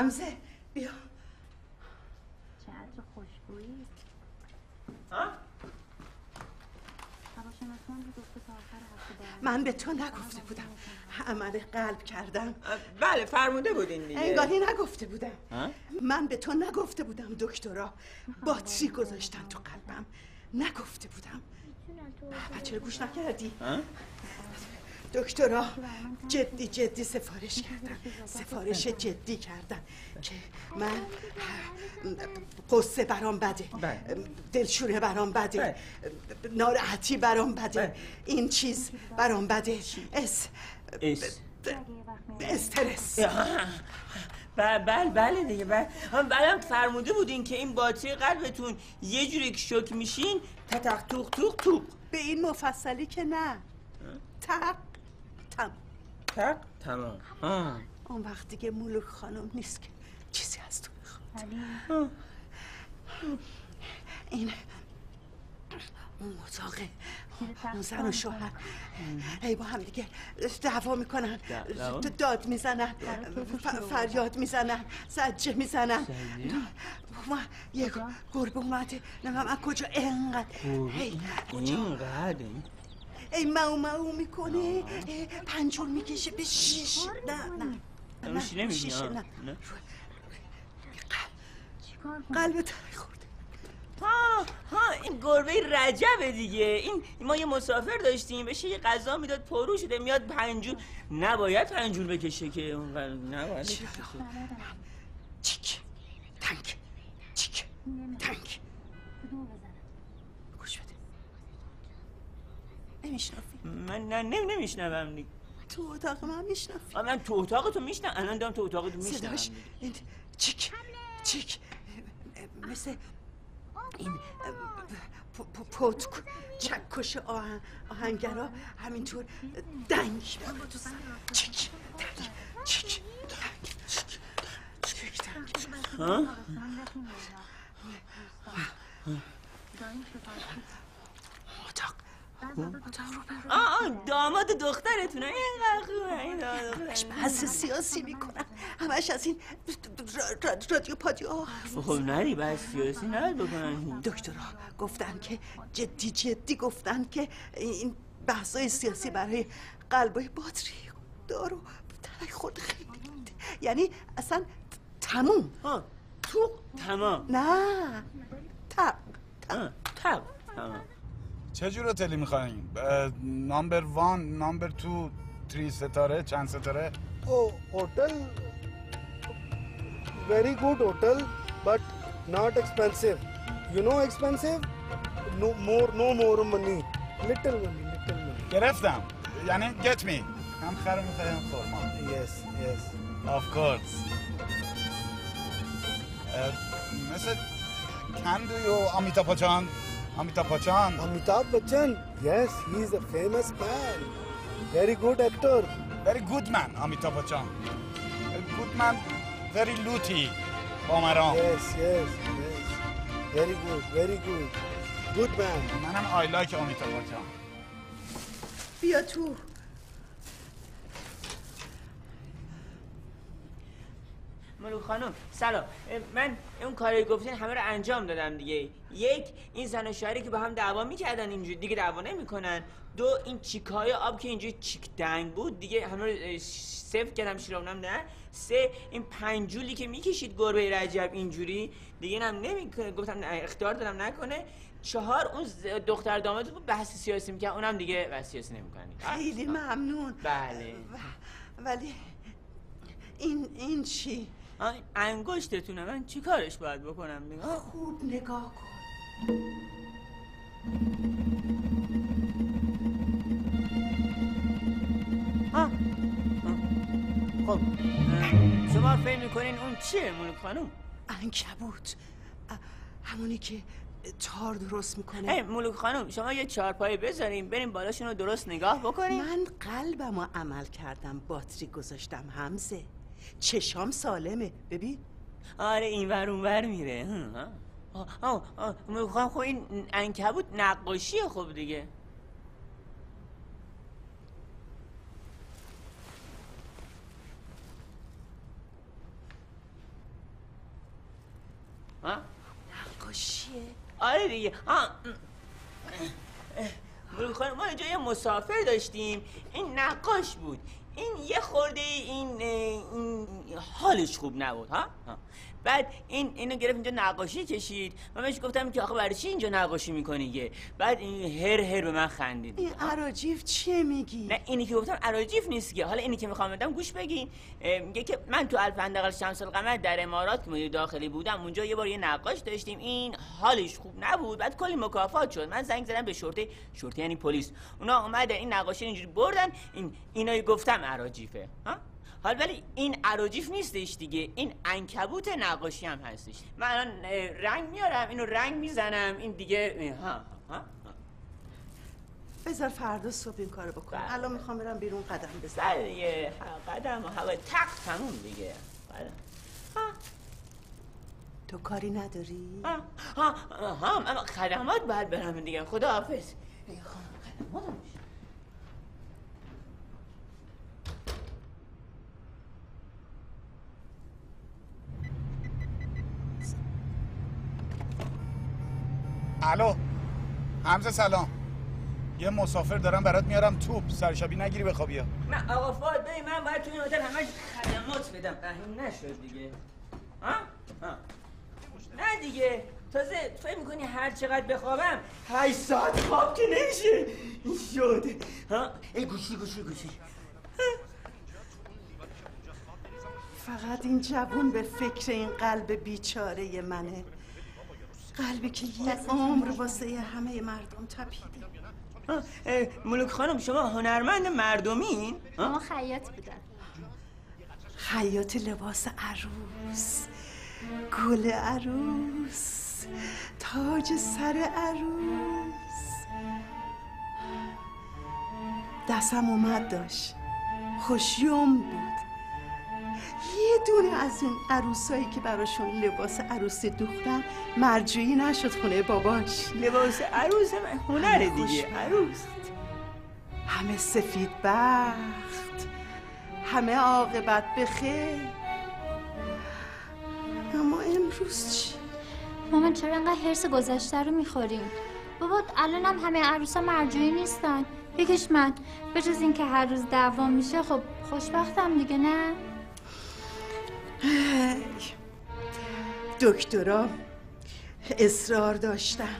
حمزه بیا. چه عطر خوشبویی ها؟ من به تو نگفته بودم. عمل قلب کردم. بله فرموده بودین دیگه. انگاری نگفته بودم. ها؟ من به تو نگفته بودم دکترا. باتری گذاشتن تو قلبم؟ نگفته بودم. چرا گوش نکردی؟ ها؟ دکترا جدی جدی سفارش کردن سفارش جدی کردن که من قصه برام بده. بله. دلشوره برام بده. ناراحتی برام بده. این چیز برام بده. اس. اس. استرس. بله بله بله دیگه بله. فرموده بودین که این باتری قلبتون یه جوری که شک میشین تتق توق توق توق. به این مفصلی که نه. تق. تم تق تمام. آه. اون وقت دیگه ملوک خانم نیست که چیزی از تو بخواد. علی. این اون اتاقه اون زن و شوهر. ای با هم دیگه دعوا می‌کنن؟ داد می‌زنن. فریاد می‌زنن. زجه می‌زنن. ما یه گربه اومده. نمیم من کجا؟ انقدر هی اینقدر ای مو مو می‌کنه. ای پنجول می‌کشه. به شیش. نه نه. نه نه. چیکار کنم قلب تره خورده. ها ها این گربه رجبه دیگه. این ما یه مسافر داشتیم بشه یه غذا می‌داد پرو شده میاد پنجول. نباید پنجول بکشه که اون نباید. چیک. تنک. چیک. تنک دو بزنم گوش بده نمیشنافی من نه نمی نمیشنوم دیگه تو اتاق من میشنافی آه، من تو اتاق تو میشنم الان دارم تو اتاق تو میشنم صداش چیک چیک. مثل این پ- پ- پتک چکش آهن آهنگرا. همینطور دنگ تو. چیک دنگ چیک دنگ چیک دنگ. ها اتاق اتاق رو برو آه آه داماد دخترتونه. اینقدر خوبه این داماد همش دخترتونه. بحث سیاسی می‌کنن همش از این را- را- رادیو پادیو. خب نری بس سیاسی نرد بکنن. دکترها گفتن که جدی جدی گفتن که این بحثای سیاسی برای قلبای باتری دارو ترک خود خیلی. یعنی اصلا تموم. ها تو تمام. نه تق آه، تمام تمام. چه جور هتلی می‌خواین؟ نامبر وان، نامبر تو، تری ستاره، چند ستاره؟ Oh, hotel. Very good hotel, but not expensive. You know expensive? No more, no more money. Little money, little money. گرفتم یعنی get me هم خر می‌خوای هم خورما Yes, yes. of course مثل do you امیتا پاچان امیتا پاچان Amitabh Bachchan. Yes, he is a famous man. Very good actor. very good man امیتا پاچان good man very looty بامرام Yes, yes, yes. Very good, very good. Good man. منم I like امیتا پاچان بیا تو ملوک خانم سلام. من اون کاری گفتین همه رو انجام دادم دیگه. یک این زن و شوهری که با هم دعوا می‌کردن اینجوری دیگه دعوا نمی‌کنن. دو این چیکای آب که اینجوری چیک دنگ بود دیگه همه رو صفر کردم شیرابونم نه سه این پنجولی که می‌کشید گربه رجب اینجوری دیگه هم نمی‌کنه. گفتم اختیار دادم نکنه. چهار اون دختر داماد بود بحث سیاسی می‌کرد. اونم دیگه بحث سیاسی نمی‌کنه. خیلی ممنون. بله. و- ولی این این چی؟ انگشتتونه من چی کارش باید بکنم دیگه. خوب نگاه کن. آه. خب شما فکر می‌کنین اون چیه ملک خانم؟ انکبوت همونی که تار درست می‌کنه ملک خانم شما یه چهارپایه بذاریم بریم بالاشون رو درست نگاه بکنیم من قلبم رو عمل کردم باتری گذاشتم همزه چشام سالمه. ببین. آره این اینور اونور میره. می‌خوام خب،, خب این انکبوت نقاشیه خوب دیگه. نقاشیه. آره دیگه. برو ما ما یه مسافر داشتیم. این نقاش بود. این یه خورده این, این حالش خوب نبود ها. بعد این اینو گرفت اینجا نقاشی کشید. من بهش گفتم که آخه برای چی اینجا نقاشی می‌کنی یه بعد این هر هر به من خندید. این عراجیف چیه میگی؟ نه اینی که گفتم عراجیف نیست که. حالا اینی که می‌خوام بدم گوش بگین. اه، میگه که من تو الفندقل شمس القمر در امارات مدیر داخلی بودم اونجا یه بار یه نقاش داشتیم. این حالش خوب نبود. بعد کلی مکافات شد. من زنگ زدم به شرطه شرطه یعنی پلیس. اونا اومدن این نقاشی اینجوری بردن. این اینو گفتم عراجیفه ها؟ حال ولی این عراجیف نیستش دیگه این انکبوت نقاشی هم هستش من الان رنگ میارم اینو رنگ می‌زنم این دیگه ها ها ها بذار فردا صبح این کارو بکنم بله. الان می‌خوام برم بیرون قدم بزنم دیگه قدم و هوا تق تموم دیگه قدم. ها تو کاری نداری؟ ها ها ها اما خدمات باید برم دیگه خدا حافظ خدمات الو. حمزه سلام. یه مسافر دارم برات میارم توپ. سرشبی نگیری بخوابی. نه آقا فاد ببین من باید تو این هتل همش خدمات بدم. این نشد دیگه. ها؟ ها. نه دیگه. تازه فکر می‌کنی هر چقدر بخوابم هشت ساعت خواب که نمیشه. این شد ها؟ ای گوشی گوشی گوشی. فقط این جوون به فکر این قلب بیچاره منه. قلبی که یه عمر واسه همه مردم تپیده. ملوک خانم شما هنرمند مردمین؟ اما خیاط بودن. خیاط لباس عروس گل عروس تاج سر عروس. دستم اومد داشت. خوشیوم بود. یه دونه از این عروسایی که براشون لباس عروسی دوختم مرجوعی نشد خونه باباش. لباس عروس من؟ هنره دیگه. عروس همه سفید بخت. همه عاقبت بخیر اما امروز چی؟ مامان چرا انقدر حرس گذشته رو می‌خوریم بابا الان هم همه عروسا مرجوعی نیستن. یکیش من به جز اینکه هر روز دعوا میشه خب خوشبختم دیگه نه. دکترا اصرار داشتن.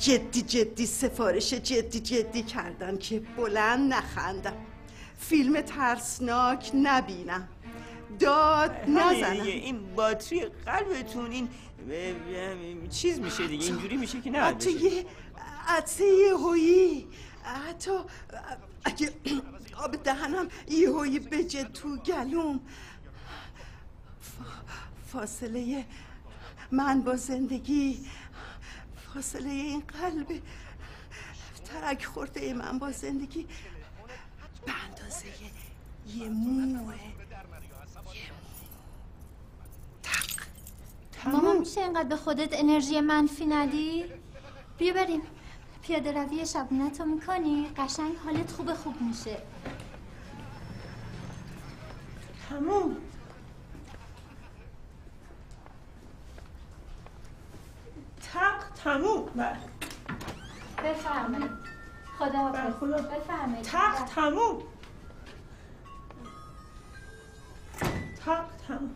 جدی جدی سفارش جدی جدی کردن که بلند نخندم. فیلم ترسناک نبینم. داد نزنم. این باتری قلبتون این چیز میشه دیگه اینجوری میشه که نه حتی یه عطسه یهویی. حتی اگه آب دهنم یهویی بجه تو گلوم. فاصله من با زندگی فاصله این قلب ترک خورده من با زندگی به اندازه یه موه مامان میشه اینقدر به خودت انرژی منفی ندی؟ بیا بریم. پیاده روی شبونت رو می‌کنی؟ قشنگ حالت خوب خوب میشه. تموم تق تموم بله. بفرمایید خدا بله،. بفرمایید تق تموم تق تموم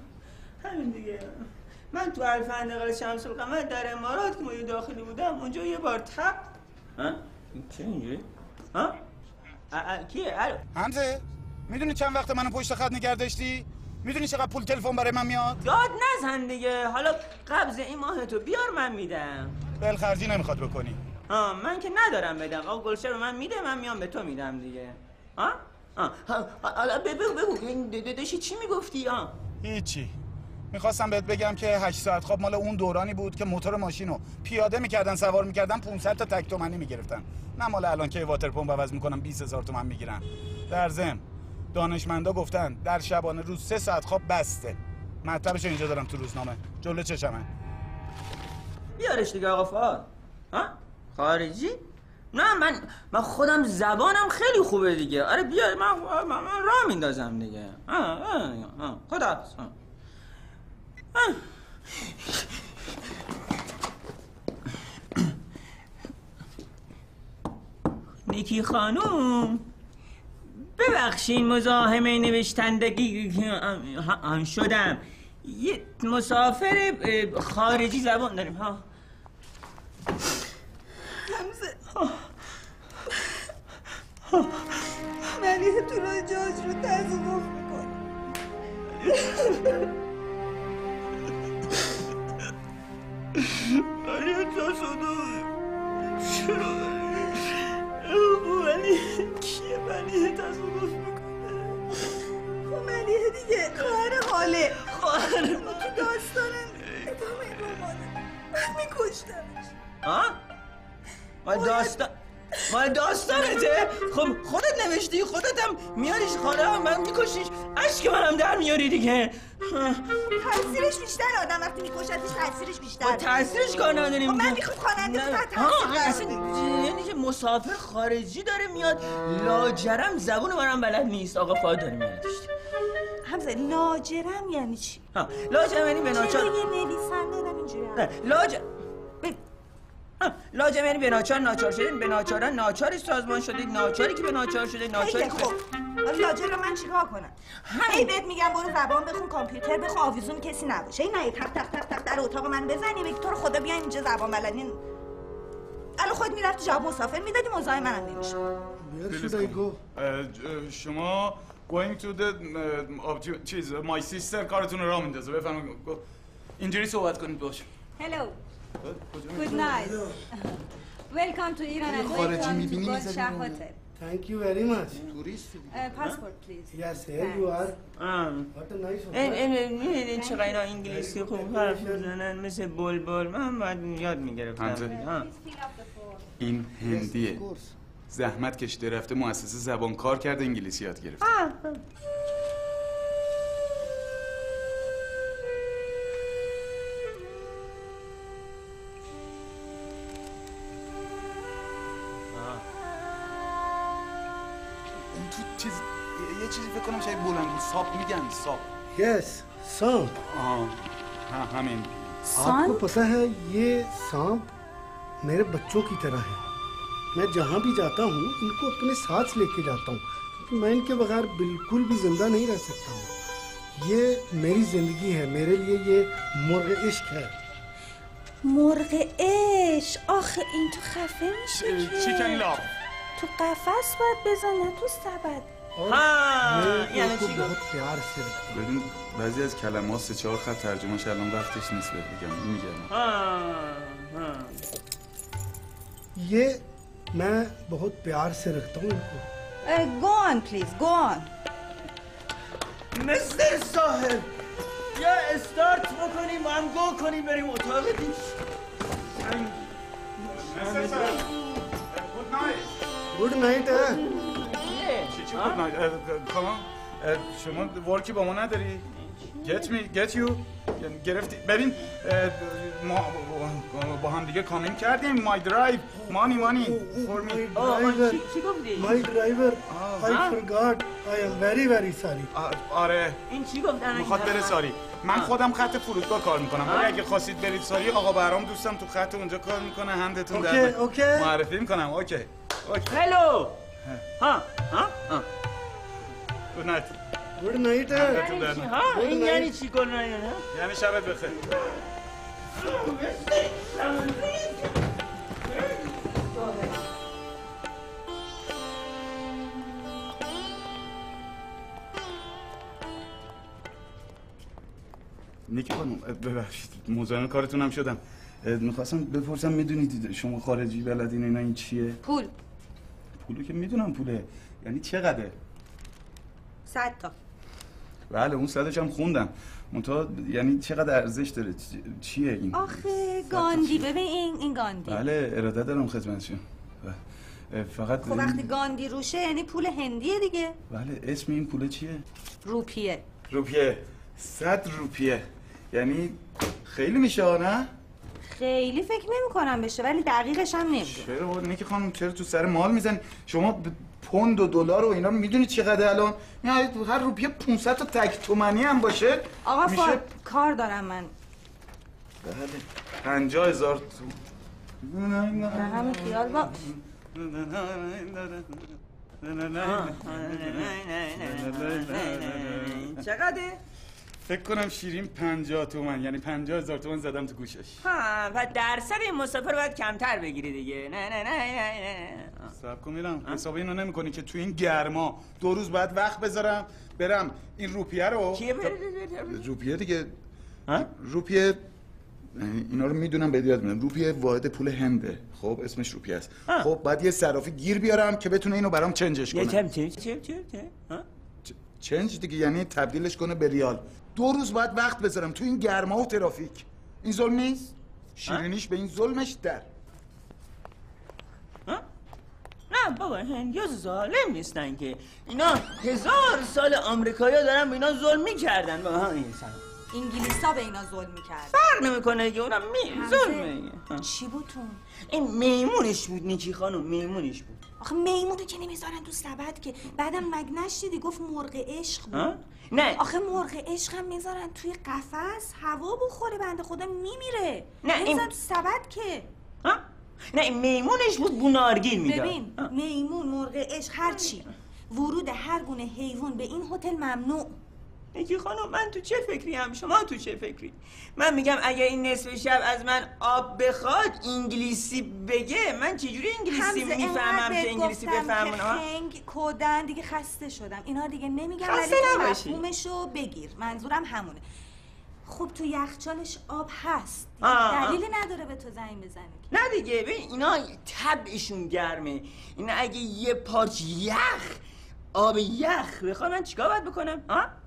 همین دیگه من تو الفندقل شمس القمر در امارات که مدیر داخلی بودم اونجا یه بار تق ها؟ این چه اینجوری؟ ها؟ کیه؟ الو حمزه می‌دونی چند وقت منو پشت خط نگه داشتی می‌دونی چقدر پول تلفن برای من میاد؟ داد نزن دیگه. حالا قبض این ماه تو بیار من میدم. بلخرجی نمی‌خواد بکنی. ها من که ندارم بدم. آقا گلشه به من میده من میام به تو میدم دیگه. ها حالا بگو بگو. این د- د- داشتی چی می‌گفتی؟ ها هیچی. می‌خواستم بهت بگم که 8 ساعت خواب مال اون دورانی بود که موتور ماشین رو پیاده می‌کردن سوار می‌کردن 500 تا تک تومنی می‌گرفتن. نه مال الان که واتر پمپ عوض می‌کنن 20 هزار تومن می‌گیرن. در ضمن دانشمندا گفتن در شبانه روز سه ساعت خواب بسته. مطلبش اینجا دارم تو روزنامه. جلو چشمه. بیارش دیگه آقا فعال ها؟ خارجی؟ نه من من خودم زبانم خیلی خوبه دیگه. آره بیا من من, من راه میندازم دیگه. ها ها ها. خدا نیکی خانوم. ببخشین مزاحمه نوشتندگی هم شدم. یه مسافر خارجی زبان داریم ها. همزه ملیه تو جاج رو تصادف می‌کنه خواهر ما تو داستان ادامه رمانه من میکشتمش. ها؟ مال داستان مال داستانته؟ خب خودت نوشتی؟ خودت هم میاریش خانه هم من میکشیش. عشق منم در میاری دیگه. تاثیرش بیشتر آدم وقتی میکشتش تاثیرش بیشتر. تاثیرش کار نداریم خب من. می‌خوام خواننده. یعنی که مسافر خارجی داره میاد لاجرم زبون منم بلد نیست. آقا فا داره میادش همزه لاجرم یعنی چی؟ ها لاجرم یعنی به چرا ناچار یه نویسنده آدم اینجوری نه، لاجرم یعنی به ناچار ناچار شدین به ناچارن ناچاری سازمان شده ناچاری که به ناچار شده ناچاری که حالا لاجر رو من چیکار کنم؟ هی بهت میگم برو زبان بخون کامپیوتر بخون آویزون کسی نباشه. این نه تق تق تق تق در اتاق من بزنی بگی تو رو خدا بیا اینجا زبان بلدین الان خود می‌رفتی جواب مسافر می‌دادی مزاحم منم نمیشه شما going to the آب- چیز my sister کارتون رو راه میندازه بفرمایید اینجوری صحبت کنید باش Hello, کجا good night. Welcome to Iran and خارجی welcome to می‌بینی Gold می‌ذاری Shah رو. Hotel. Thank you very much. Uh, passport, please. Yes, here you are. آم. What a nice این hotel. این می‌دونید چقدر اینا انگلیسی خوب حرف می‌زنن مثل بلبل من باید یاد می‌گرفتم. این هندیه Of course. زحمت کشیده رفته مؤسسه زبان کار کرده انگلیسی یاد گرفته اون تو چیز یه چیزی فکر کنم شاید بلند بود ساپ میگن ساپ Yes, सांप آها ها همین आपको पता है ये सांप मेरे बच्चों की तरह है मैं जहाँ भी जाता हूँ इनको अपने साथ लेके जाता हूँ क्योंकि मैं इनके बगैर बिल्कुल भी जिंदा नहीं रह सकता हूँ ये मेरी जिंदगी है मेरे लिए ये मुर्ग इश्क है مرغ عشق آخه این تو خفه میشه که چیکن لاف تو قفس باید بزنن تو سبد और हाँ, मैं यानी इनको चीकू। बहुत प्यार से रखता हूँ ببین بعضی از کلمات سه چهار خط ترجمهش الان وقتش نیست بهت بگم میگم ها، ها. ये मैं बहुत प्यार से रखता हूँ इनको Uh, go on, please, go on. مستر صاحب یا استارت بکنیم با هم گو کنیم بریم اتاق دیش good night है چی چی بود نای- اه، کامان اه، شما ورکی با ما نداری؟ Get me get you یعنی گرفتی ببین ما با هم دیگه کامنت کردیم my drive money money for me My آه، driver, چی- گفتی؟ my driver, I हाँ? forgot. I am very very sorry. آ- آره این چی گفتن می‌خواد بره ساری من خودم خط فرودگاه کار می‌کنم ولی اگه خواستید برید ساری آقا برام دوستم تو خط اونجا کار می‌کنه هندتون اوکی، در اوکی. معرفی می‌کنم اوکی اوکی هلو ها ها ها گود نایت در نکنه. ها این یعنی چی کن نه یعنی شبت بخیر. نیکی خانم ببخشید. مزاحم کارتون هم شدم. می‌خواستم بپرسم می‌دونید شما خارجی بلدین اینا این چیه؟ پول. پولو که می‌دونم پوله. یعنی چقدره؟ صد تا. بله اون صدش هم خوندم. منتها یعنی چقدر ارزش داره؟ چیه این؟ آخه گاندی ببین این این گاندی. بله اراده دارم خدمتشون اه، فقط خب وقتی گاندی روشه یعنی پول هندیه دیگه. بله اسم این پوله چیه؟ روپیه. روپیه. صد روپیه. یعنی خیلی میشه نه؟ خیلی فکر نمی کنم بشه ولی دقیقش هم نمی‌دونم چرا؟ بابا نیکی خانم چرا تو سر مال می‌زنی؟ شما ب- پوند و دلار و اینا رو می‌دونید چقدر الان یعنی هر روپیه 500 تا تک تومنی هم باشه آقا میشه فار کار دارم من بله 50 هزار در همین خیال باش چقدره؟ فکر کنم شیرین پنجاه تومن یعنی پنجاه هزار تومن زدم تو گوشش. ها و درصد این مسافر باید کمتر بگیری دیگه. نه نه نه نه نه. سب کن میرم حساب اینو نمی‌کنی که تو این گرما دو روز باید وقت بذارم برم این روپیه رو؟ کیه؟ روپیه دیگه. ها؟ روپیه اینا رو می‌دونم به یاد میدم. روپیه واحد پول هنده. خب اسمش روپیه است. خب بعد یه صرافی گیر بیارم که بتونه اینو برام چنجش یه کنه. چم چم چم چم چم ها؟ چ- چنج دیگه یعنی تبدیلش کنه به ریال. دو روز باید وقت بذارم تو این گرما و ترافیک. این ظلم نیست؟ شیرینیش به این ظلمش در. ها؟ نه بابا هندیا ظالم نیستن که. اینا هزار سال آمریکایی‌ها دارن به اینا ظلم می‌کردن. با هم این سلام انگلیسا به اینا ظلم می‌کرد. فرق نمی‌کنه دیگه اونم می ظلمه. ها. چی بود تو این میمونش بود نیکی خانم میمونش بود. آخه میمونه که نمی‌ذارن تو سبد که بعدم مگ نشنیدی گفت مرغ عشق بود؟ نه. آخه مرغ عشق هم می‌ذارن توی قفس هوا بخوره بنده خدا میمیره. نه، این- تو سبد که. ها؟ نه این میمونش بود بونارگیل می‌داد. ببین میمون مرغ عشق هر چی. ورود هر گونه حیوان به این هتل ممنوع. نیکی خانم من تو چه فکری هم شما تو چه فکری؟ من میگم اگر این نصف شب از من آب بخواد انگلیسی بگه. من چجوری انگلیسی می‌فهمم که انگلیسی گفتم بفهمون که ها خنگ دیگه خسته شدم. اینا دیگه نمیگم خسته. مفهومشو بگیر. منظورم همونه. خب تو یخچالش آب هست. دلیلی نداره به تو زنگ بزنه. نه دیگه ببین اینا طبعشون گرمه. اینا اگه یه پارچ یخ آب یخ بخوام من چیکار باید بکنم؟ ها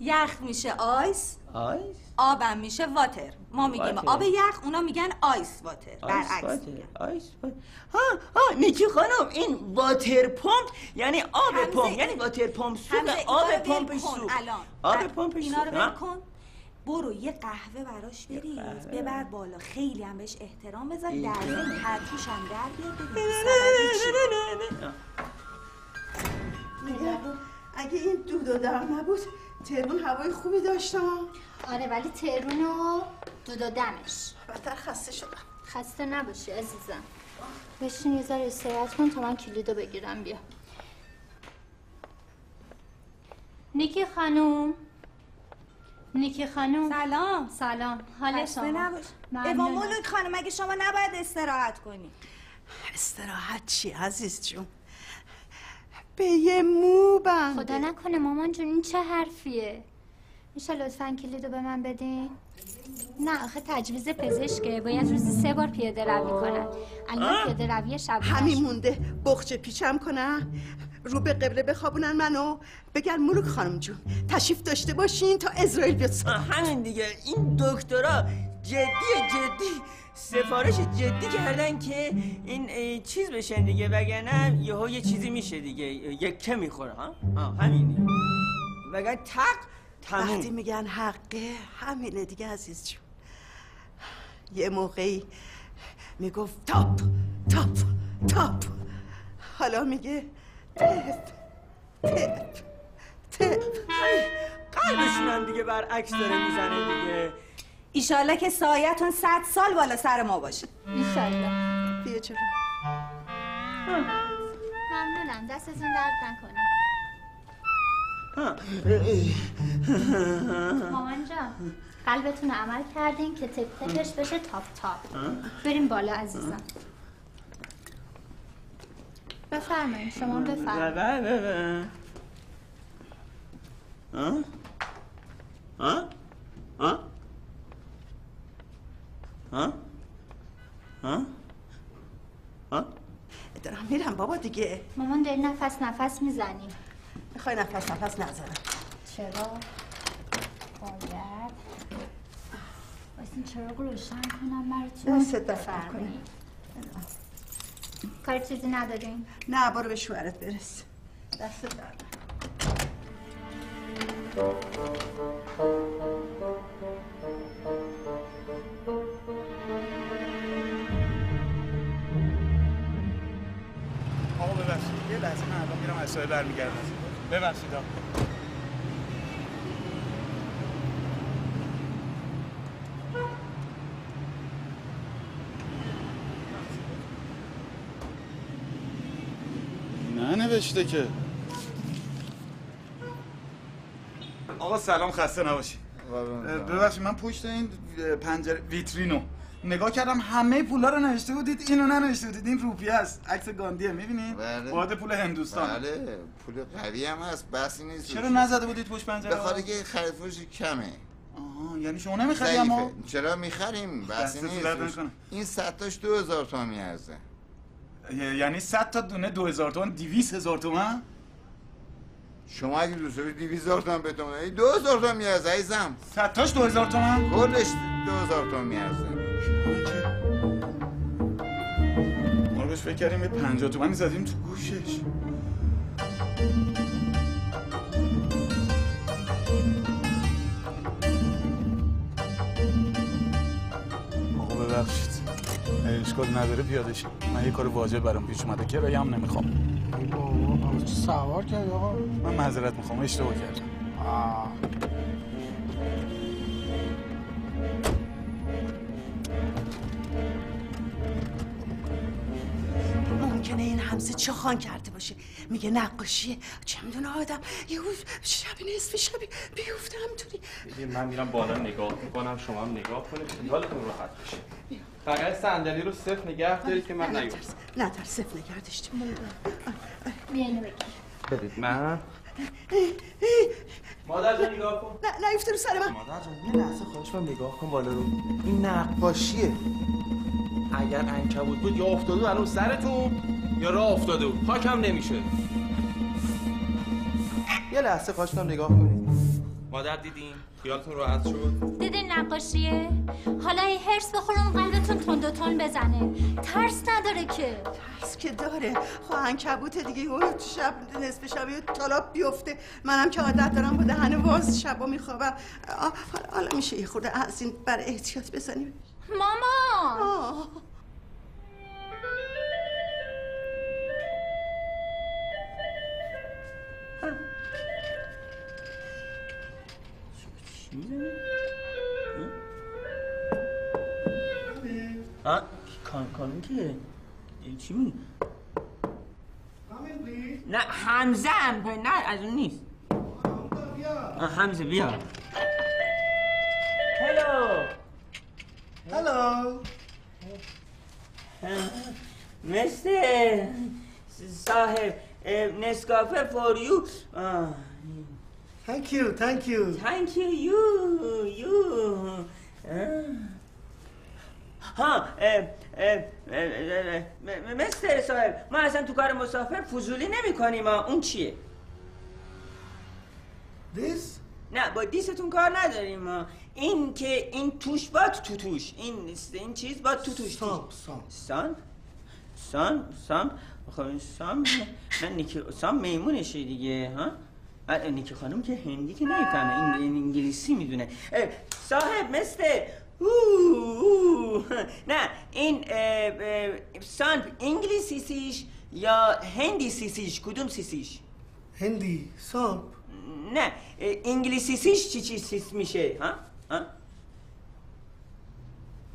یخ میشه ice ice؟ آبم میشه water. ما میگیم. آب یخ اونا میگن ice water. ice برعکس water میگن. ice water. ها ها نیکی خانم این water pump یعنی آب پمپ یعنی water pump سوپ آب کن سوپ الان. آب پمپش اینا رو سوپ ول ها؟ کن. برو یه قهوه براش بریز. ببر بالا. خیلی هم بهش احترام بذار. در. ضمن پرتوش هم در بیار اگه این دود و دم نبود تهرون هوای خوبی داشتم آره ولی تهرون و دود و دمش. بدتر خسته شدم. خسته نباشی عزیزم. بشین یه ذره استراحت کن تا من کلیدو بگیرم بیا. نیکی خانوم؟ نیکی خانوم؟ سلام. سلام. حال خسته شما؟ ملوک خانم مگه شما نباید استراحت کنی؟ استراحت چی عزیز جون؟ به یه مو بنده. خدا نکنه مامان جون این چه حرفیه؟ میشه لطفا کلیدو به من بدین؟ نه آخه تجویز پزشکه. باید روزی سه بار پیاده روی کنن. الان پیاده روی شب همین مونده. بخچه پیچم کنن. رو به قبله بخوابونن منو. بگن ملوک خانم جون تشریف داشته باشین تا اسرائیل بیاد همین دیگه. این دکترا جدی جدی. سفارش جدی کردن که این چیز بشن دیگه وگرنه یهو یه چیزی میشه دیگه یکه می‌خوره ها؟ آه، همین دیگه وگرنه تق وقتی تموم میگن حقه همینه دیگه عزیز جون. یه موقعی می‌گفت تاپ تاپ تاپ. حالا میگه تپ تپ تپ. قلبشون هم دیگه برعکس داره می‌زنه دیگه. ایشالله که سایتون صد سال بالا سر ما باشه ایشالله بیا جلو ممنونم دستتون درد نکنه ها. مامان جان قلبتون عمل کردین که تپ تپش بشه تاپ تاپ بریم بالا عزیزم بفرمایید شما بفرمایید بله، بله. ها؟ ها؟ ها؟ ها؟ ها؟ ها؟ دارم میرم بابا دیگه مامان داری نفس نفس می‌زنی می‌خوای نفس نفس نزنم چرا؟ باید واسه چراغ رو روشن کنم براتون درد بفرمایید کار چیزی ندارین؟ نه برو به شوهرت برس دست درد یه لحظه من الان میرم اسایه برمیگردم. ببخشید ننوشته که. آقا سلام خسته نباشی ببخشید من پشت این پنجره ویترینو. نگاه کردم همه پولا رو نوشته بودید اینو ننوشته بودید. این روپیه است. عکس گاندیه می‌بینید؟ بله. باد پول هندوستان. بله. پول قوی هم هست بحثی نیست چرا نزده بودید پشت پنجره؟ به خاطر که خرید فروش کمه. آها یعنی شما نمی‌خری اما؟ چرا می‌خریم؟ درد نیست. این صد تاش دو هزار تومن میارزه. یعنی 100 تا دونه 2000 تومان 200 هزار تومان شما اگه دوست 200 هزار تومن دو هزار تومن میارزه عزیزم. 100 تاش 2000 تومان کلش دو هزار تومن میارزه. ما رو بهش فکر کردیم یه 50 تومانی زدیم تو گوشش. آقا ببخشید. اشکال نداره پیاده شید من یه کار واجب برام پیش اومده. کرایه هم نمی‌خوام. بابا چه سوار کردی آقا؟ من معذرت می‌خوام. اشتباه کردم. آه. ممکنه این همسه چه خان کرده باشه؟ میگه نقاشیه چه می‌دونه آدم؟ یه شب نصف شب بیفته ببین من میرم بالا نگاه می‌کنم شما هم نگاه کنید. خیالتون راحت بشه فقط صندلی رو صفر نگه دارید که من نیفتم نترس نترس صفر نگه داشتیم. بیا اینو بگیر بدید. من؟ مادر جان نگاه کن. نه نیفته رو سر من. مادر جان یه لحظه خواهش من نگاه کن بالا رو. این نقاشیه. اگر عنکبوت بود یا افتاده بود الان سرتون. یا راه افتاده بود. پاکم نمیشه. یه لحظه خواهش کنم نگاه کنید مادر دیدین؟ خیالتون راحت شد؟ دیدین نقاشیه؟ حالا این هرس بخورم قلبتون تند و تند بزنه. ترس نداره که. ترس که داره. خب عنکبوت دیگه. یهو تو شب نصف شب یه تالاب بیفته. منم که عادت دارم با دهن باز شبا میخوابم. آه، حالا حالا میشه یه خورده از این بر احتیاط بزنیم. مامان آه. ها کان کانون که؟ چی می نه حمزه هم نه از اون نیست. آه، حمزه بیا. هلو هلو مستر صاحب نسکافه فور یو. Thank you, thank you. Thank you, you, you. ها مستر صاحب ما اصلا تو کار مسافر فضولی نمی کنیم اون چیه؟ This? نه با دیستون کار نداریم ما این که این توش باد تو توش. این این چیز باد تو توش. سامپ سامپ سام سام سام خب این سام نه نیکی سام میمونشه دیگه ها. نیکی خانم که هندی که نمی‌فهمه این انگلیسی می‌دونه. صاحب مثل. نه این سام انگلیسی سیش یا هندی سیسیش؟ کدوم سیسیش؟ هندی साँप نه انگلیسی سیش چی چی سیس میشه؟ ها؟ ها؟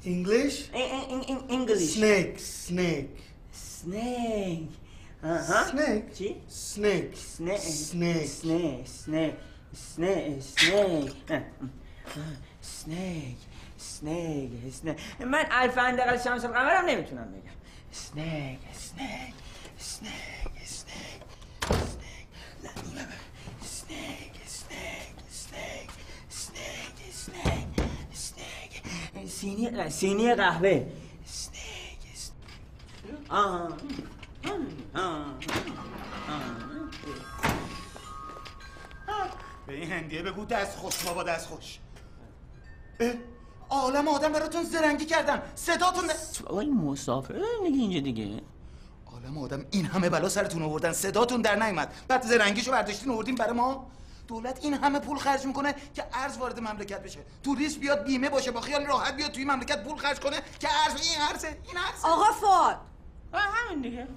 English English. snake snake snake آها snake چی snake snake snake snake snake snake snake snake snake سنیک من الف اندقل شمس القمرم نمی‌تونم بگم snake snake snake snake snake snake snake snake snake snake سینی سینی قهوه snake آه آه به این هندیه بگو دست خوش بابا دست خوش. اه، عالم آدم براتون زرنگی کردن صداتون این مسافر دیگه اینجا دیگه. عالم آدم این همه بلا سرتون آوردن. صداتون در نیومد. بعد زرنگیشو برداشتین آوردین برای ما. دولت این همه پول خرج می‌کنه که ارز وارد مملکت بشه. توریست بیاد بیمه باشه با خیال راحت بیاد توی مملکت پول خرج کنه که ارز این ارزه این ارزه. آقا فاد همین دیگه.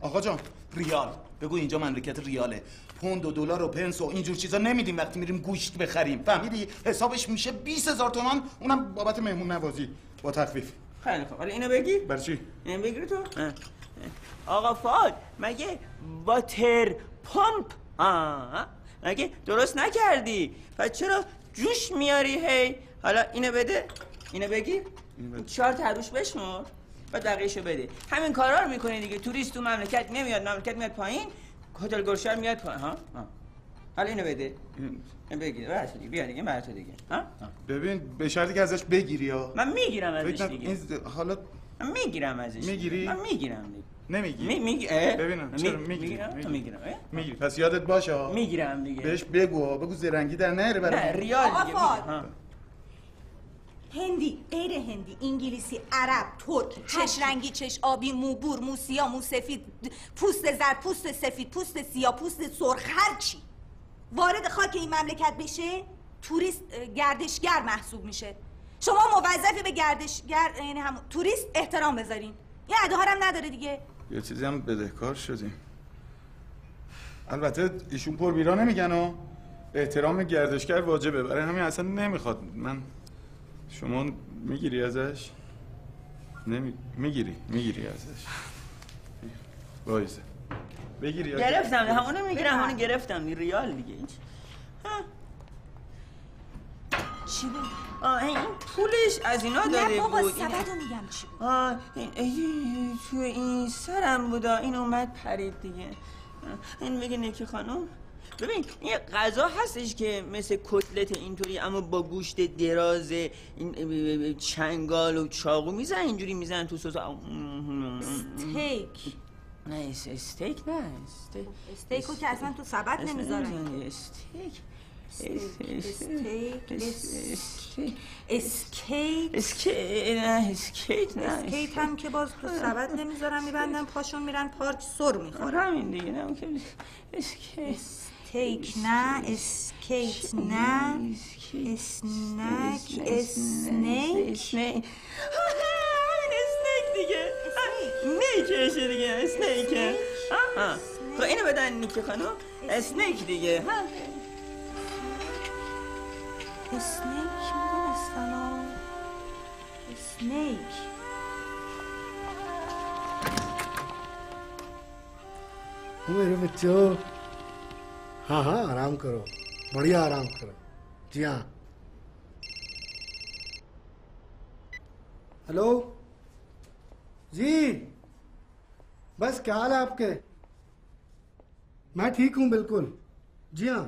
آقا جان ریال. بگو اینجا مملکت ریاله. پوند و دلار و پنس و اینجور چیزا نمیدیم وقتی میریم گوشت بخریم. فهمیدی؟ حسابش میشه 20 هزار تومان. اونم بابت مهمون نوازی. با تخفیف. خیلی خوب. حالا اینو بگیر برای چی؟ اینو بگیر تو. اه. آقا فاد مگه واتر پمپ؟ آه. مگه درست نکردی؟ پس چرا جوش میاری هی؟ حالا اینو بده. اینو بگیر چهار تا روش بشمار. و دقیقشو بده. همین کارا رو می‌کنی دیگه. توریست تو مملکت نمیاد مملکت میاد پایین هتل گرشر میاد پایین. ها؟ ها. حالا اینو بده. اینو بگیر. برات دیگه بیا دیگه برات دیگه. ها؟ ها. ببین به شرطی که ازش بگیری یا؟ من می‌گیرم ازش دیگه. این حالا من می‌گیرم ازش می‌گیری؟ من می‌گیرم دیگه. نمیگی؟ می میگی؟ ببینم چرا می‌گیرم. می‌گیرم؟ می‌گیری. پس یادت باشه ها. می‌گیرم دیگه. بهش بگو بگو زرنگی در نهره برای نه. ریال دیگه. ها. هندی غیر هندی انگلیسی عرب ترک چش. رنگی چش آبی مو بور مو سیاه مو سفید پوست زرد پوست سفید پوست سیاه پوست سرخ هر چی. وارد خاک این مملکت بشه توریست گردشگر محسوب میشه. شما موظفی به گردشگر یعنی هم توریست احترام بذارین. یه اده هم نداره دیگه. یه چیزی هم بدهکار شدیم. البته ایشون پر بیرا نمیگن و احترام گردشگر واجبه. برای همین اصلا نمی‌خواد. من شما می‌گیری ازش؟ نمی... می‌گیری می‌گیری ازش. وایزه بگیری ازش. گرفتم همونو می‌گیرم همونو گرفتم ریال دیگه ها. چی بود؟ آه این پولش از اینا داده نه بابا بود. این- سبدو میگم چی بود؟ آه این, این تو این سرم بودا این اومد پرید دیگه. این بگه نکی خانم؟ ببین این غذا هستش که مثل کتلت اینطوری اما با گوشت دراز این چنگال و چاقو میزن اینجوری میزن تو سس. استیک. نه اس- استیک نه استیک. استیکو که اصلا تو سبد نمی‌ذارن استیک. اسکیت اسکیت نه اسکیت نه اسکیت هم که باز تو سبد نمی‌ذارن میبندن پاشون میرن پارک سر می‌خورن آره همین دیگه نه اسکیت استیک نه اسکیت نه اسنک snake اسنیک دیگه نیکشه دیگه اسنیکه خب اینو بدن نیکی خانم اسنیک دیگه ها اسنیک میدونستن ها. اسنیک ओ मेरे बच्चों हाँ हाँ आराम करो बढ़िया आराम करो जी हाँ हेलो जी बस क्या हाल है आपके मैं ठीक हूँ बिल्कुल जी हाँ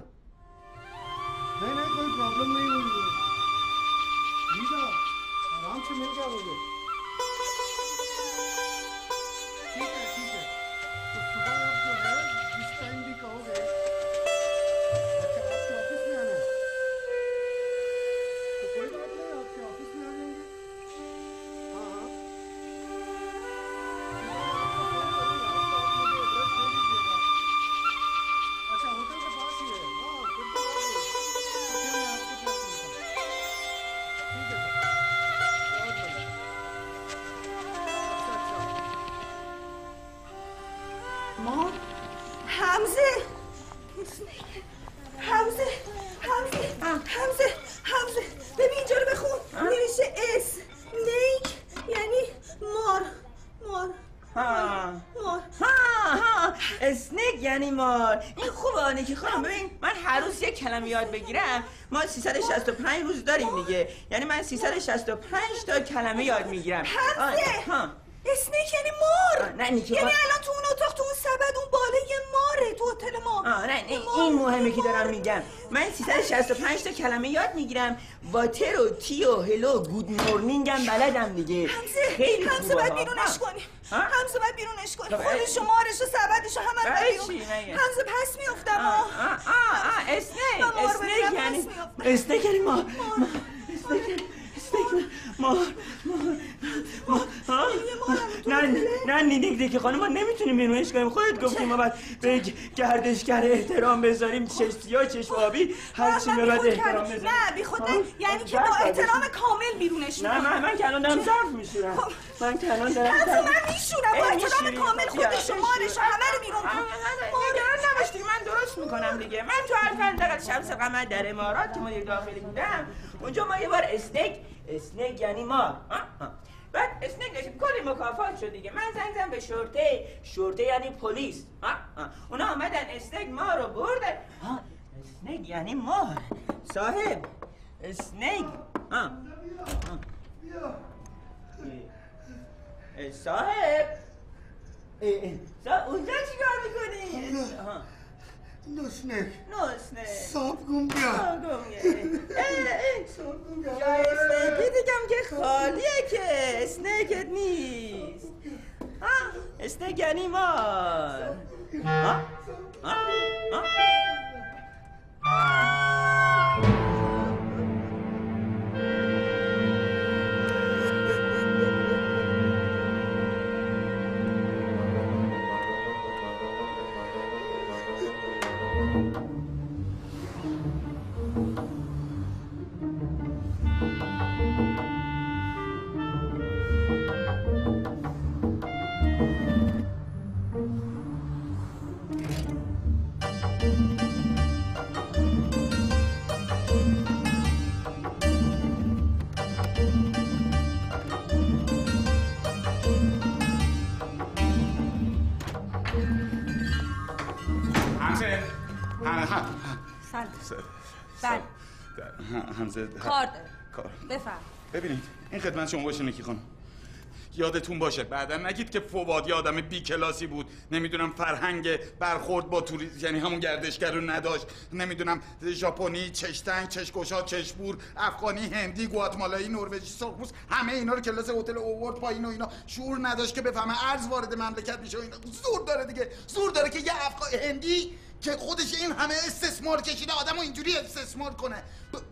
नहीं नहीं कोई प्रॉब्लम नहीं हुई है जी साहब आराम से मिल जाओगे ठीक حمزه. حمزه حمزه حمزه حمزه. ببین اینجا رو بخون. نوشته اس نیک یعنی مار. مار. ها. ها ها. اسنیک یعنی مار. این خوبه نیکی خانم ببین من هر روز یک کلمه یاد بگیرم. ما 365 روز داریم دیگه. یعنی من 365 تا کلمه یاد می‌گیرم. حمزه. ها. اسنیک یعنی مار. نه، نیکی یعنی خان- الان تو اون اتاق تو اون سبد اون بالا یه ماره تو هتل ما آه نه این, مهمه که. دارم میگم من 365 تا کلمه یاد می‌گیرم واتر و تی و هلو گود مورنینگ هم بلدم دیگه حمزه خیلی خوبه باید. بیرونش. کنی ها؟ حمزه باید بیرونش کنی خب، خودش و و سبدش و همه رو بیرون؟ حمزه پس میفتم آه من مار اسنیک ببینم یعنی میافتم. اسنیک یعنی. مار مار ها؟ نه نه نیدیک دیگه خانم ما نمی‌تونیم بیرونش کنیم خودت گفتی ما باید به گردشگر احترام بذاریم چش سیاه چشم آبی هر چی به بعد احترام. بذاریم نه بی خود؟ یعنی که ها، با احترام. کامل بیرونش نه من من که الان دارم ظرف میشورم خب. من که الان دارم ظرف- من میشورم با احترام؟ کامل بیا، خودش و بشور. مارش و همه رو بیرون نه، نه، نگران نباش دیگه من درست می‌کنم دیگه من تو هر منطقه شمس قمر در امارات که مدیر داخلی بودم اونجا ما یه بار اسنیک اسنیک یعنی مار. بعد اسنیک داشتیم کلی مکافات شد دیگه. من زنگ زدم به شرطه شرطه یعنی پلیس. اونا آمدن اسنگ ما رو بردن ها اسنگ یعنی مار. صاحب اسنگ. اه، صاحب. صاحب اونجا چیکار می‌کنی؟ ها نسنک نه اسنگ صاحب گم بیا. اسنیکت هم که خالیه که اسنیکت نیست. ها یعنی ها ها همزه کار داره. کار. بفرم ببینید این خدمت شما باشه نکی خانم. یادتون باشه بعدا نگید که فواد یه آدم بی کلاسی بود. نمی‌دونم فرهنگ برخورد با توریست یعنی همون گردشگر رو نداشت. نمی‌دونم ژاپنی چشتنگ چشگوشا چشبور افغانی هندی گواتمالایی نروژی سرخپوست همه اینا رو کلاس هتل اوورد پایین و اینا. شعور نداشت که بفهمه ارز وارد مملکت میشه و اینا. زور داره دیگه. زور داره که یه افغان هندی که خودش این همه استثمار کشیده آدمو اینجوری استثمار کنه.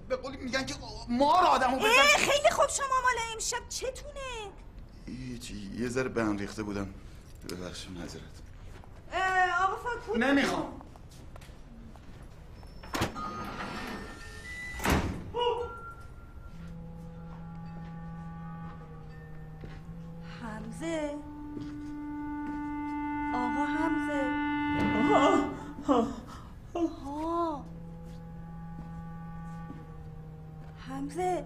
به قولی میگن که مار آدمو بزن. اه خیلی خوب شما مال امشب چتونه؟ هیچی یه ذره به هم ریخته بودم. ببخشید اه، آقا پول نمی‌خوام. حمزه. آقا حمزه. ها حمزه.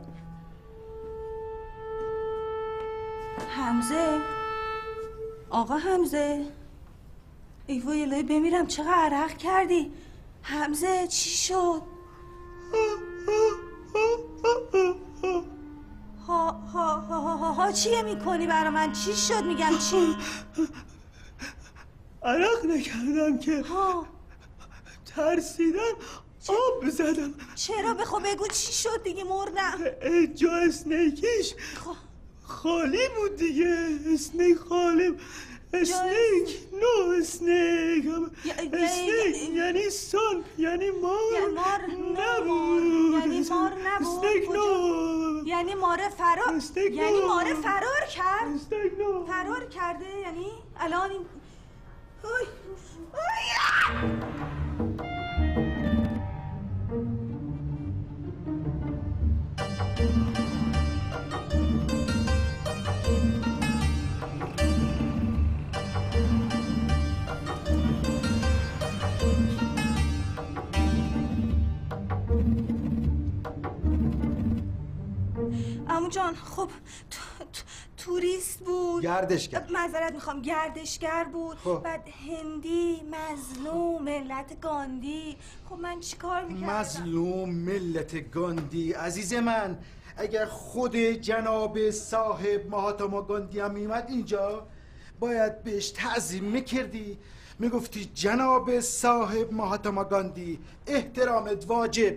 حمزه. آقا حمزه. ای وای الهی بمیرم. چقدر عرق کردی؟ حمزه چی شد؟ ها ها ها ها, ها, ها چیه می‌کنی برا من؟ چی شد؟ میگم چی؟ عرق نکردم که. ها. ترسیدم آب زدم چرا؟ بخوا بگو چی شد دیگه مردم جا snake یش. خب. خالی بود دیگه. snake خالی. snake. no snake. snake یعنی سون یعنی مار. یعنی مار نبود. یعنی مار نبود. snake کجا؟ no. یعنی ماره فرار یعنی no. ماره فرار کرد. snake no. فرار کرده. یعنی الان این اوی. عمو جان خب تو- تو- توریست بود. گردشگر. معذرت می‌خوام گردشگر بود. خب. بعد هندی مظلوم ملت گاندی. خب من چیکار می‌کردم؟ مظلوم ملت گاندی عزیز من. اگر خود جناب صاحب مهاتما گاندی هم میمد اینجا باید بهش تعظیم می‌کردی. می‌گفتی جناب صاحب مهاتما گاندی احترامت واجب.